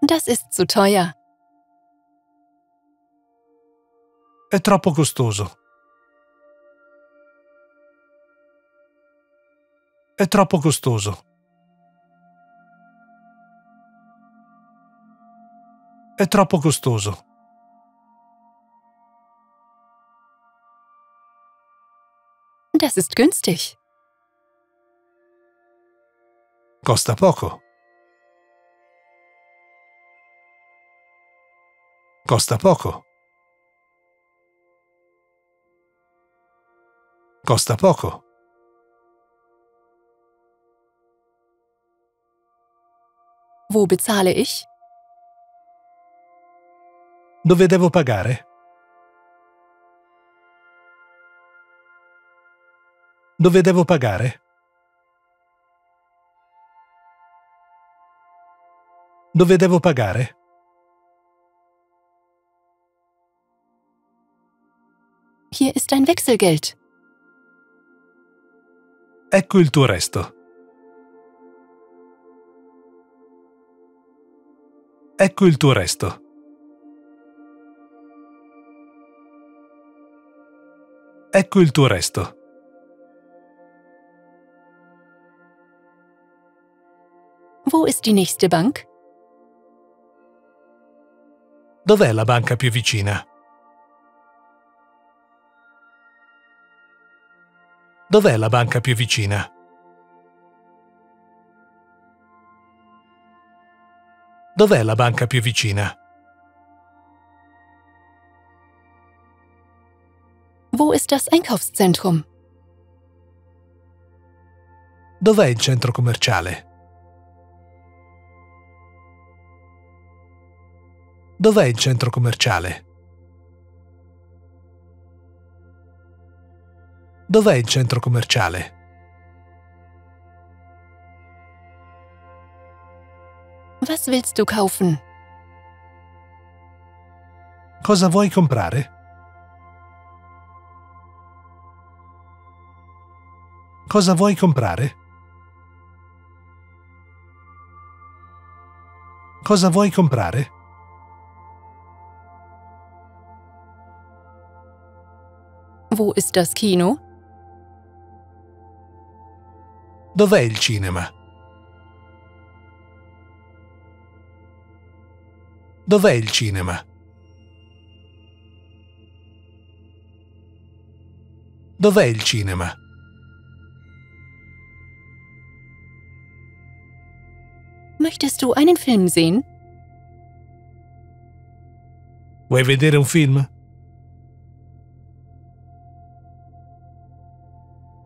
Das ist zu teuer. È troppo costoso. È troppo costoso. È troppo costoso. Das ist günstig. Costa poco. Costa poco. Costa poco. Wo bezahle ich? Dove devo pagare? Dove devo pagare? Dove devo pagare? Hier ist dein Wechselgeld. Ecco il tuo resto. Ecco il tuo resto. Ecco il tuo resto. Wo ist die nächste Bank? Dov'è la banca più vicina? Dov'è la banca più vicina? Dov'è la banca più vicina? Wo ist das Einkaufszentrum? Dov'è il centro commerciale? Dov'è il centro commerciale? Dov'è il centro commerciale? Was willst du kaufen? Cosa vuoi comprare? Cosa vuoi comprare? Cosa vuoi comprare? Wo ist das Kino? Dov'è il cinema? Dov'è il cinema? Dov'è il cinema? Möchtest du einen Film sehen? Vuoi vedere un film?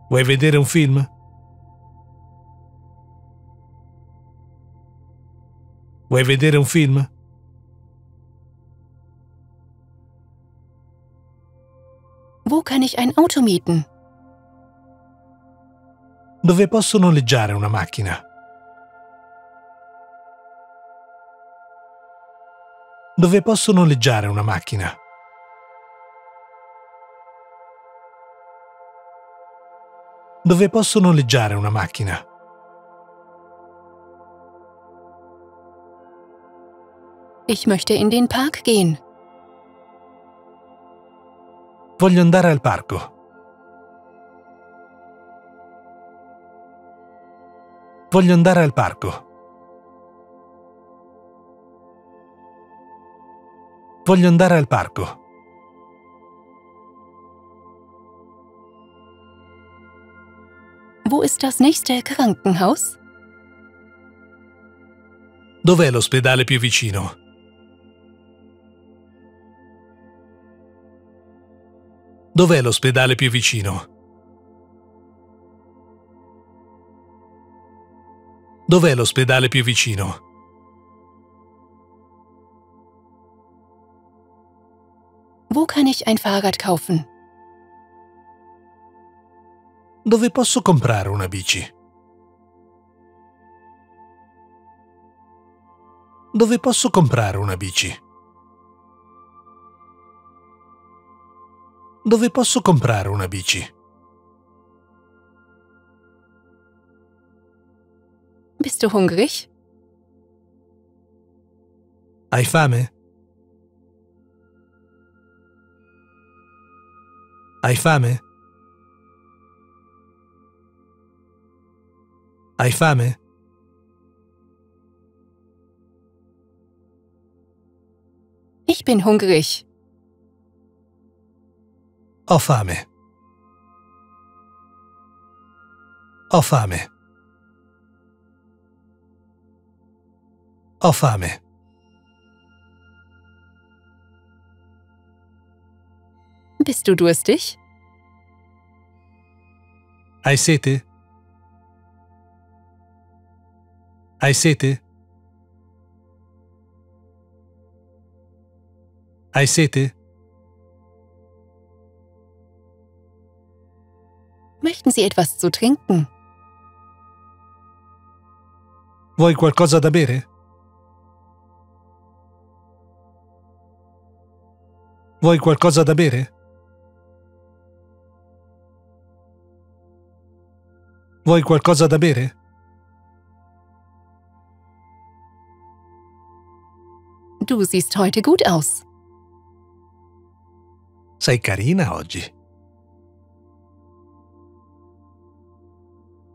Vuoi vedere un film? Vuoi vedere un film? Wo kann ich ein Auto mieten? Dove posso noleggiare una macchina? Dove posso noleggiare una macchina? Dove posso noleggiare una macchina? Ich möchte in den Park gehen. Voglio andare al parco. Voglio andare al parco. Voglio andare al parco. Wo ist das nächste Krankenhaus? Dov'è l'ospedale più vicino? Dov'è l'ospedale più vicino? Dov'è l'ospedale più vicino? Wo kann ich ein Fahrrad kaufen? Dove posso comprare una bici? Dove posso comprare una bici? Dove posso comprare una bici? Bist du hungrig? Hai fame? Hai fame? Hai fame? Ich bin hungrig. Ho fame. Ho fame. Ho fame. Bist du durstig? Hai sete? Hai sete? Hai sete? Möchten Sie etwas zu trinken? Vuoi qualcosa da bere? Vuoi qualcosa da bere? Vuoi qualcosa da bere? Du siehst heute gut aus. Sei carina oggi.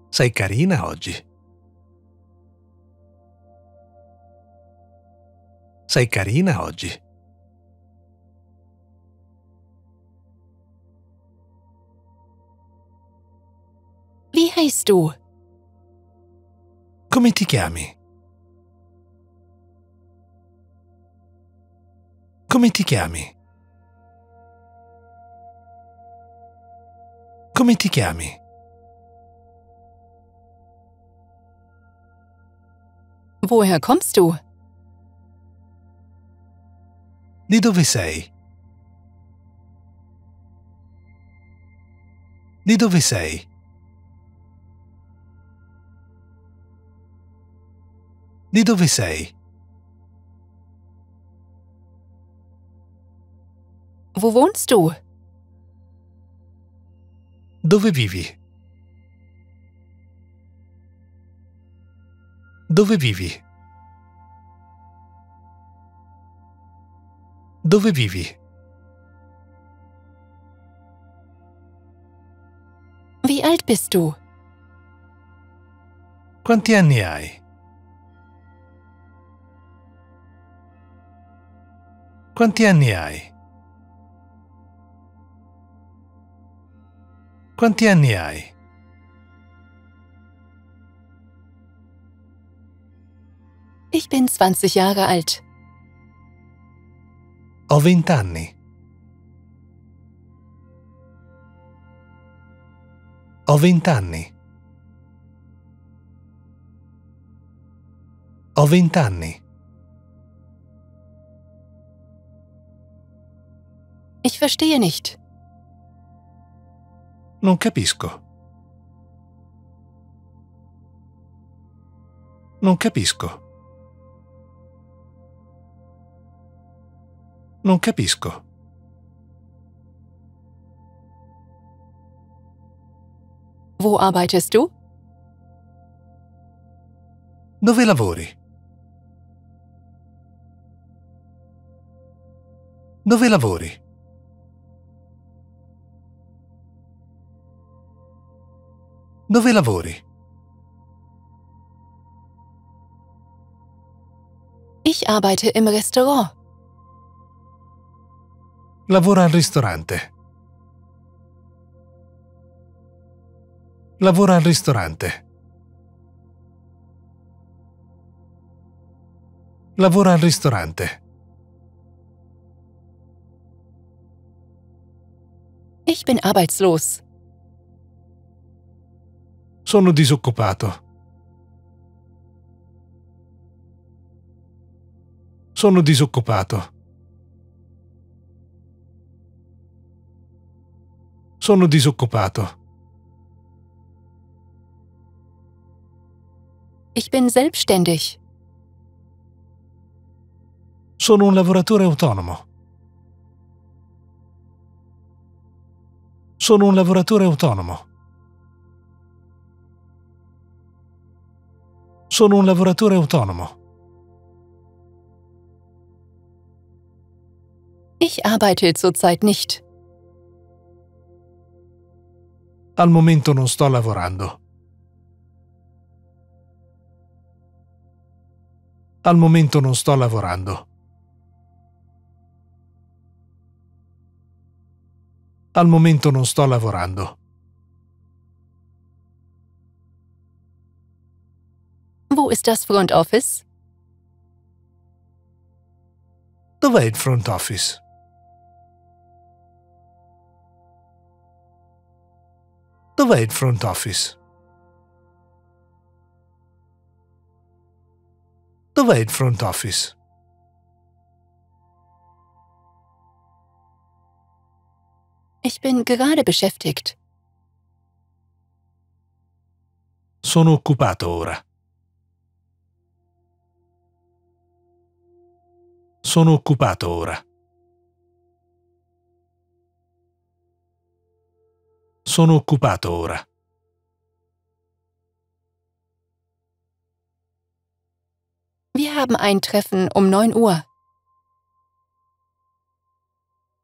Sei carina oggi. Sei carina oggi. Wie heißt du? Come ti chiami? Come ti chiami? Come ti chiami? Woher kommst du? Di dove sei? Di dove sei? Di dove sei? Wo wohnst du? Dove vivi? Dove vivi? Dove vivi? Wie alt bist du? Quanti anni hai? Quanti anni hai? Quanti anni hai? Ich bin 20 Jahre alt. Ho vent'anni. Ho vent'anni. Ho vent'anni. Ich verstehe nicht. Non capisco. Non capisco. Non capisco. Wo arbeitest du? Dove lavori? Dove lavori? Dove lavori? Ich arbeite im Restaurant. Lavora al ristorante. Lavora al ristorante. Lavora al ristorante. Ich bin arbeitslos. Sono disoccupato. Sono disoccupato. Sono disoccupato. Ich bin selbstständig. Sono un lavoratore autonomo. Sono un lavoratore autonomo. Sono un lavoratore autonomo. Ich arbeite zurzeit nicht. Al momento non sto lavorando. Al momento non sto lavorando. Al momento non sto lavorando. Wo ist das Front Office? Dov'è il front office? Dov'è il front office? Dov'è il front office? Ich bin gerade beschäftigt. Sono occupato ora. Sono occupato ora. Sono occupato ora. Wir haben ein Treffen um 9 Uhr.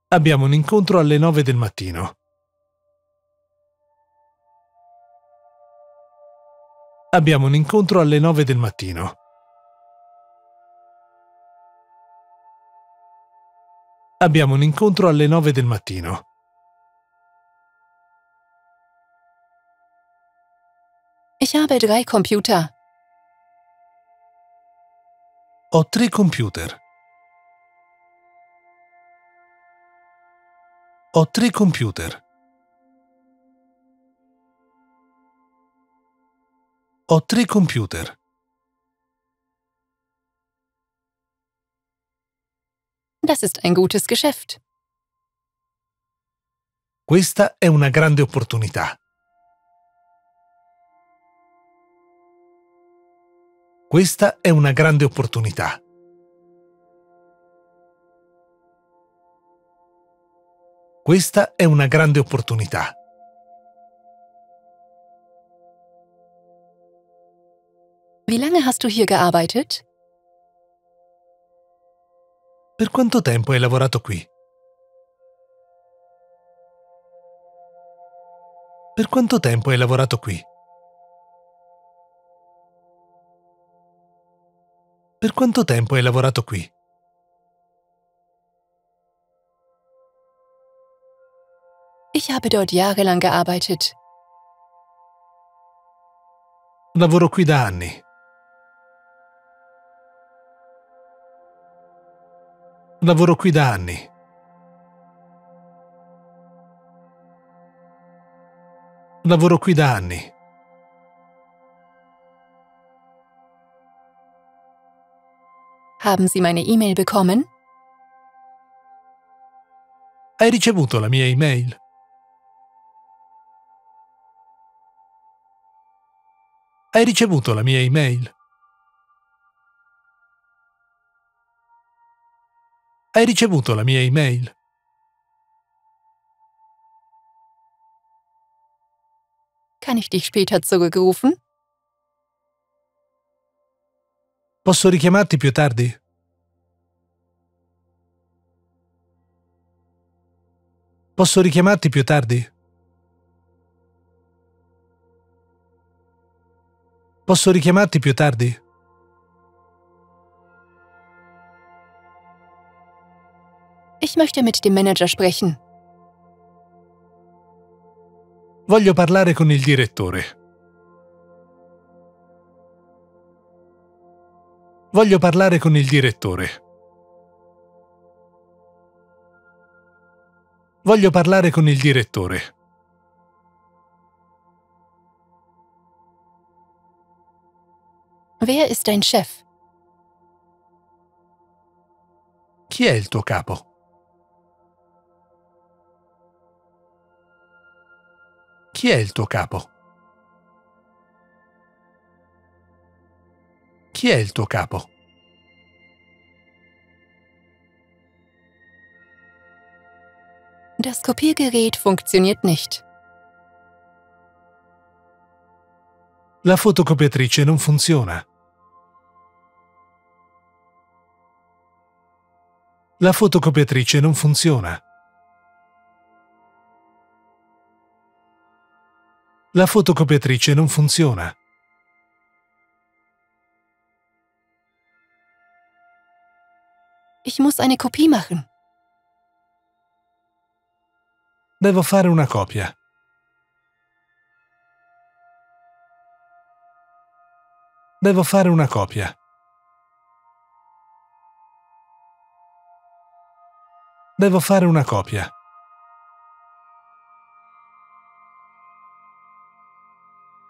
Abbiamo un incontro alle 9 del mattino. Abbiamo un incontro alle 9 del mattino. Abbiamo un incontro alle 9 del mattino. Ich habe drei Computer. Ho tre computer. Ho tre computer. Ho tre computer. Das ist ein gutes Geschäft. Questa è una grande opportunità. Questa è una grande opportunità. Questa è una grande opportunità. Wie lange hast du hier gearbeitet? Per quanto tempo hai lavorato qui? Per quanto tempo hai lavorato qui? Per quanto tempo hai lavorato qui? Ich habe dort jahrelang gearbeitet. Lavoro qui da anni. Lavoro qui da anni. Lavoro qui da anni. Haben Sie meine E-Mail bekommen? Hai ricevuto la mia email? Hai ricevuto la mia email? Hai ricevuto la mia email? Kann ich dich später zurückrufen? Posso richiamarti più tardi? Posso richiamarti più tardi? Posso richiamarti più tardi? Ich möchte mit dem Manager sprechen. Voglio parlare con il direttore. Voglio parlare con il direttore. Voglio parlare con il direttore. Wer ist dein Chef? Chi è il tuo capo? Chi è il tuo capo? Chi è il tuo capo? Das Kopiergerät funktioniert nicht. La fotocopiatrice non funziona. La fotocopiatrice non funziona. La fotocopiatrice non funziona. Ich muss eine Kopie machen. Devo fare una copia. Devo fare una copia. Devo fare una copia.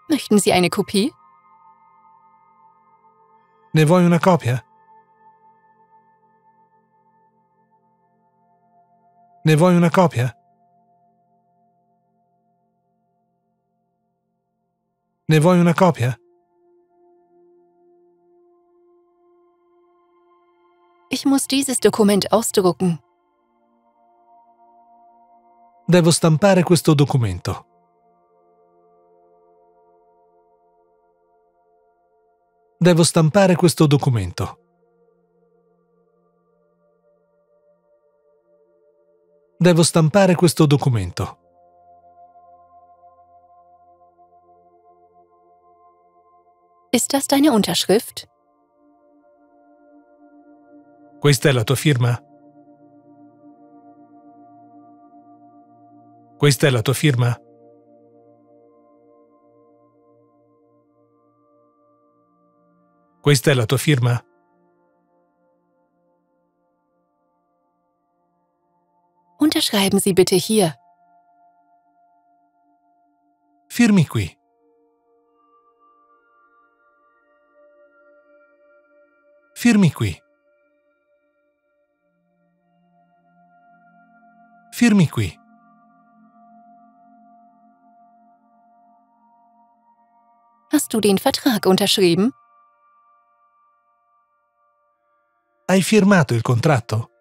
Möchten Sie eine Kopie? Ne vuoi una copia? Ne vuoi una copia? Ne vuoi una copia? Ich muss dieses Dokument ausdrucken. Devo stampare questo documento. Devo stampare questo documento. Devo stampare questo documento. Ist das deine Unterschrift? Questa è la tua firma? Questa è la tua firma? Questa è la tua firma? Unterschreiben Sie bitte hier. Firmi qui. Firmi qui. Firmi qui. Hast du den Vertrag unterschrieben? Hai firmato il contratto?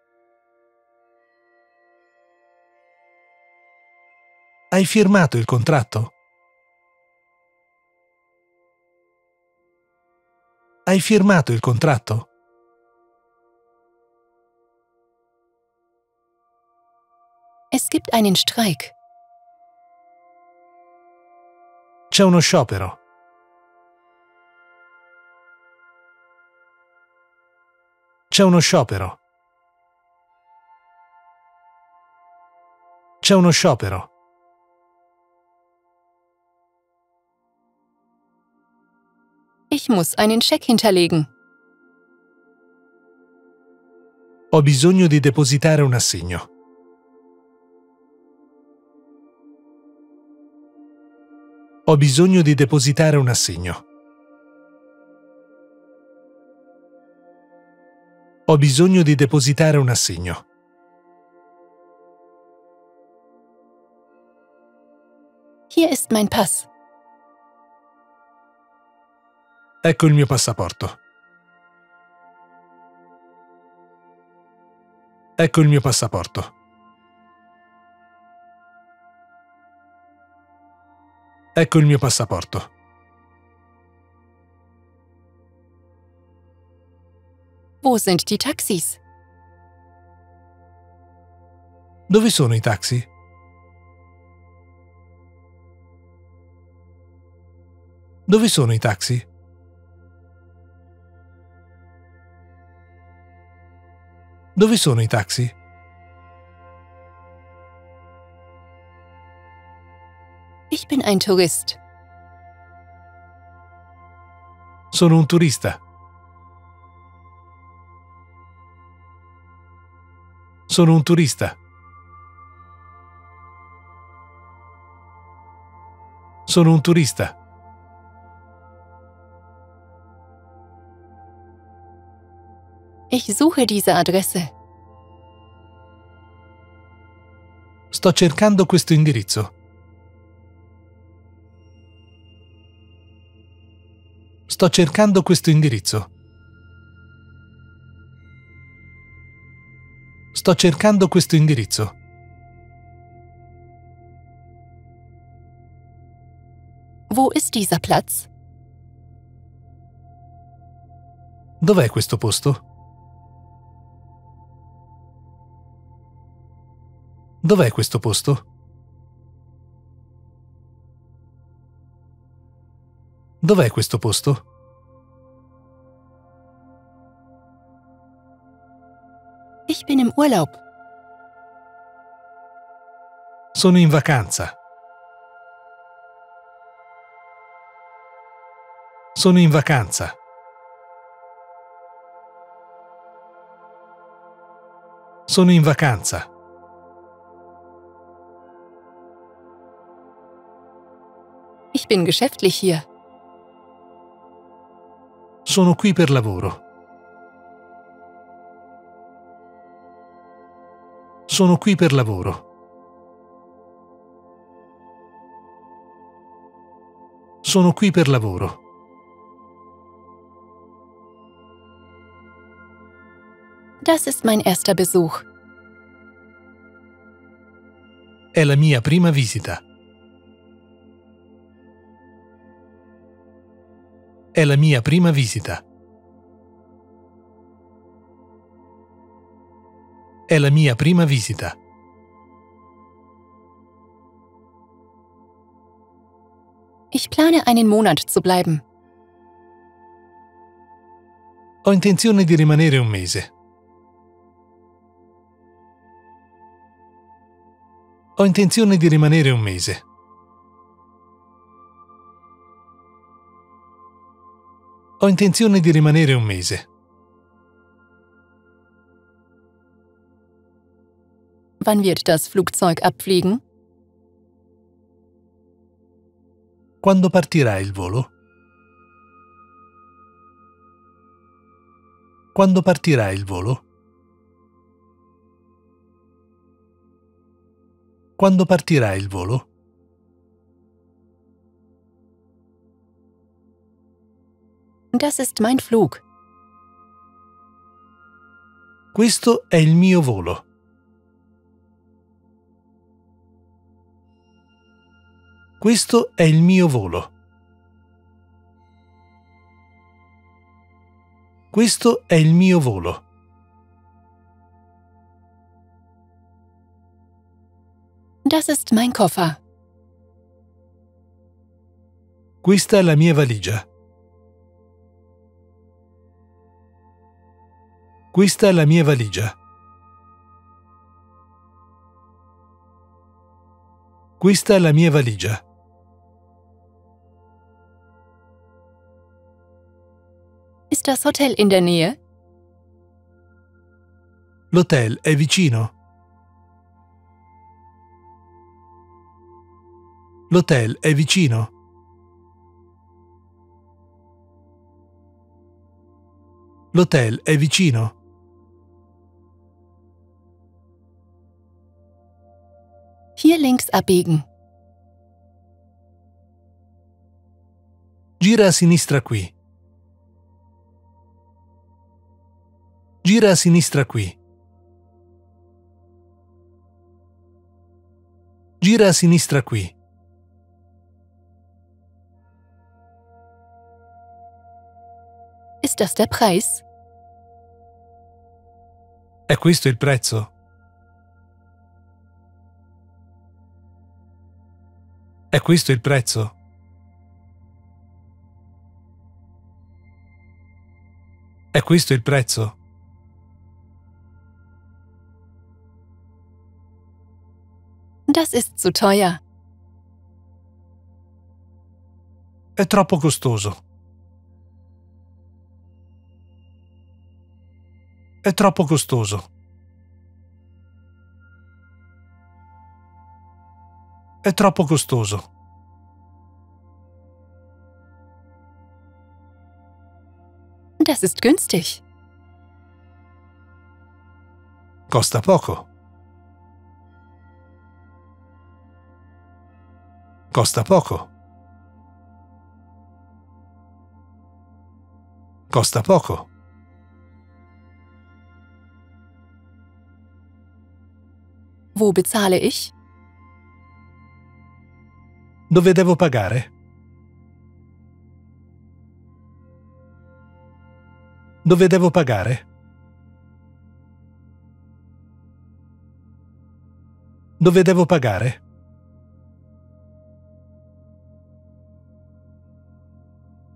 Hai firmato il contratto? Hai firmato il contratto? Es gibt einen Streik. C'è uno sciopero. C'è uno sciopero. C'è uno sciopero. Ich muss einen Scheck hinterlegen. Ho bisogno di depositare un assegno. Ho bisogno di depositare un assegno. Ho bisogno di depositare un assegno. Hier ist mein Pass. Ecco il mio passaporto. Ecco il mio passaporto. Ecco il mio passaporto. Wo sind die Taxis? Dove sono i taxi? Dove sono i taxi? Dove sono i taxi? Ich bin ein Tourist. Sono un turista. Sono un turista. Sono un turista. Ich suche diese Adresse. Sto cercando questo indirizzo. Sto cercando questo indirizzo. Sto cercando questo indirizzo. Wo ist dieser Platz? Dov'è questo posto? Dov'è questo posto? Dov'è questo posto? Ich bin im Urlaub. Sono in vacanza. Sono in vacanza. Sono in vacanza. Bin geschäftlich hier. Sono qui per lavoro. Sono qui per lavoro. Sono qui per lavoro. Das ist mein erster Besuch. È la mia prima visita. È la mia prima visita. È la mia prima visita. Ich plane einen Monat zu bleiben. Ho intenzione di rimanere un mese. Ho intenzione di rimanere un mese. Ho intenzione di rimanere un mese. Wann wird das Flugzeug abfliegen? Quando partirà il volo? Quando partirà il volo? Quando partirà il volo? Das ist mein Flug. Questo è il mio volo. Questo è il mio volo. Questo è il mio volo. Das ist mein Koffer. Questa è la mia valigia. Questa è la mia valigia. Questa è la mia valigia. Ist das Hotel in der Nähe? L'hotel è vicino. L'hotel è vicino. L'hotel è vicino. Hier links abbiegen. Gira a sinistra qui. Gira a sinistra qui. Gira a sinistra qui. Ist das der Preis? È questo il prezzo? È questo il prezzo? È questo il prezzo? Das ist zu teuer. È troppo costoso. È troppo costoso. È troppo costoso. Das ist günstig. Costa poco. Costa poco. Costa poco. Wo bezahle ich? Dove devo pagare? Dove devo pagare? Dove devo pagare?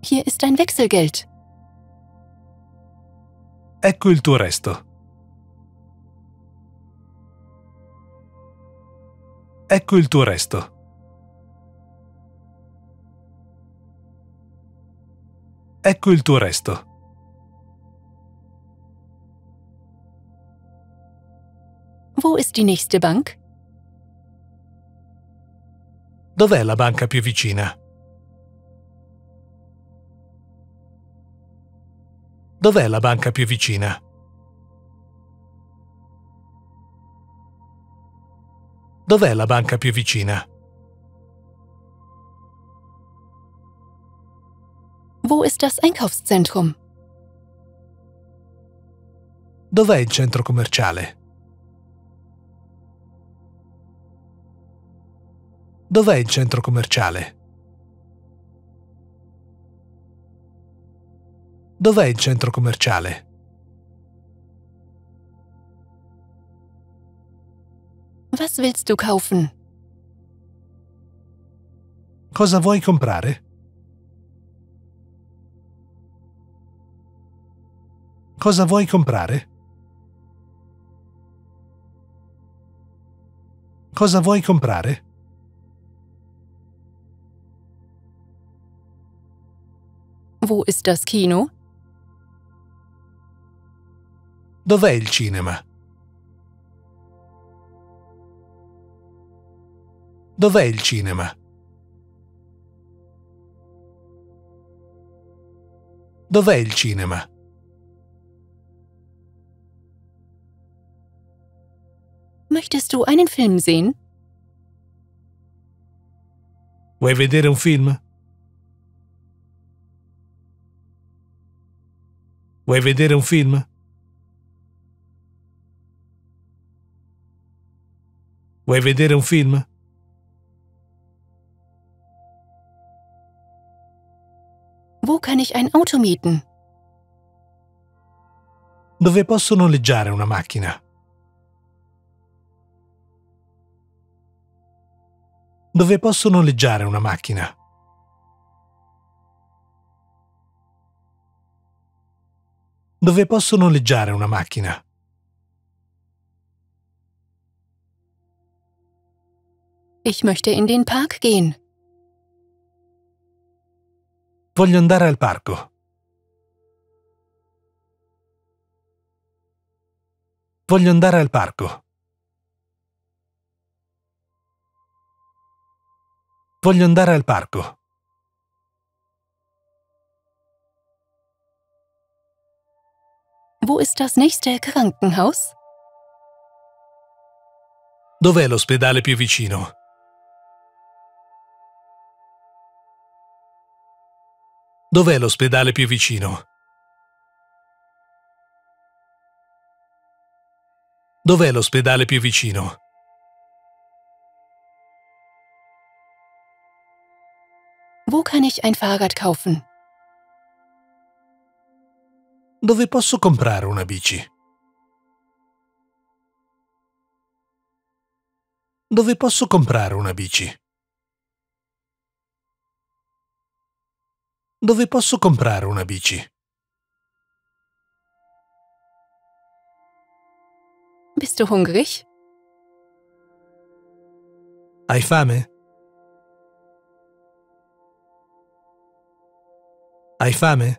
Hier ist dein Wechselgeld. Ecco il tuo resto. Ecco il tuo resto. Ecco il tuo resto. Wo ist die nächste Bank? Dov'è la banca più vicina? Dov'è la banca più vicina? Dov'è la banca più vicina? Wo ist das Einkaufszentrum? Dov'è il centro commerciale? Dov'è il centro commerciale? Dov'è il centro commerciale? Was willst du kaufen? Cosa vuoi comprare? Cosa vuoi comprare? Cosa vuoi comprare? Wo ist das Kino? Dov'è il cinema? Dov'è il cinema? Dov'è il cinema? Möchtest du einen Film sehen? Vuoi vedere un film? Vuoi vedere un film? Vuoi vedere un film? Wo kann ich ein Auto mieten? Dove posso noleggiare una macchina? Dove posso noleggiare una macchina? Dove posso noleggiare una macchina? Ich möchte in den Park gehen. Voglio andare al parco. Voglio andare al parco. Voglio andare al parco. Wo ist das nächste Krankenhaus? Dov'è l'ospedale più vicino? Dov'è l'ospedale più vicino? Dov'è l'ospedale più vicino? Kann ich ein Fahrrad kaufen? Dove posso comprare una bici? Dove posso comprare una bici? Dove posso comprare una bici? Bist du hungrig? Hai fame? Hai fame?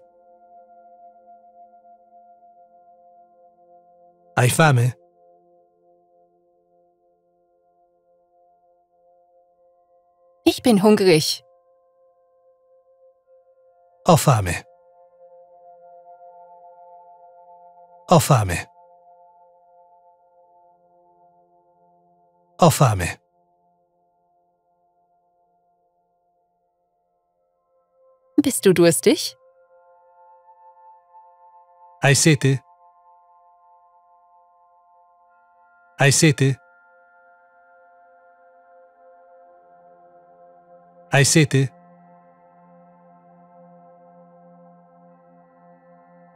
Hai fame? Ich bin hungrig. Ho fame. Ho fame. Ho fame. Bist du durstig? Hai sete? Hai sete? Hai sete?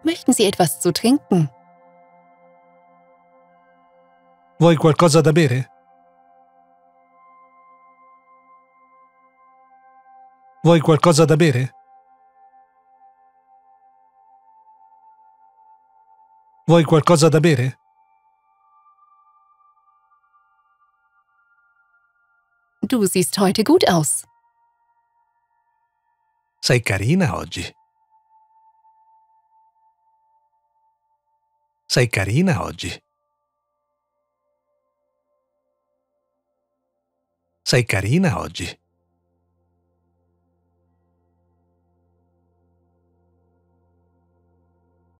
Möchten Sie etwas zu trinken? Vuoi qualcosa da bere? Vuoi qualcosa da bere? Vuoi qualcosa da bere? Du siehst heute gut aus. Sei carina oggi. Sei carina oggi. Sei carina oggi.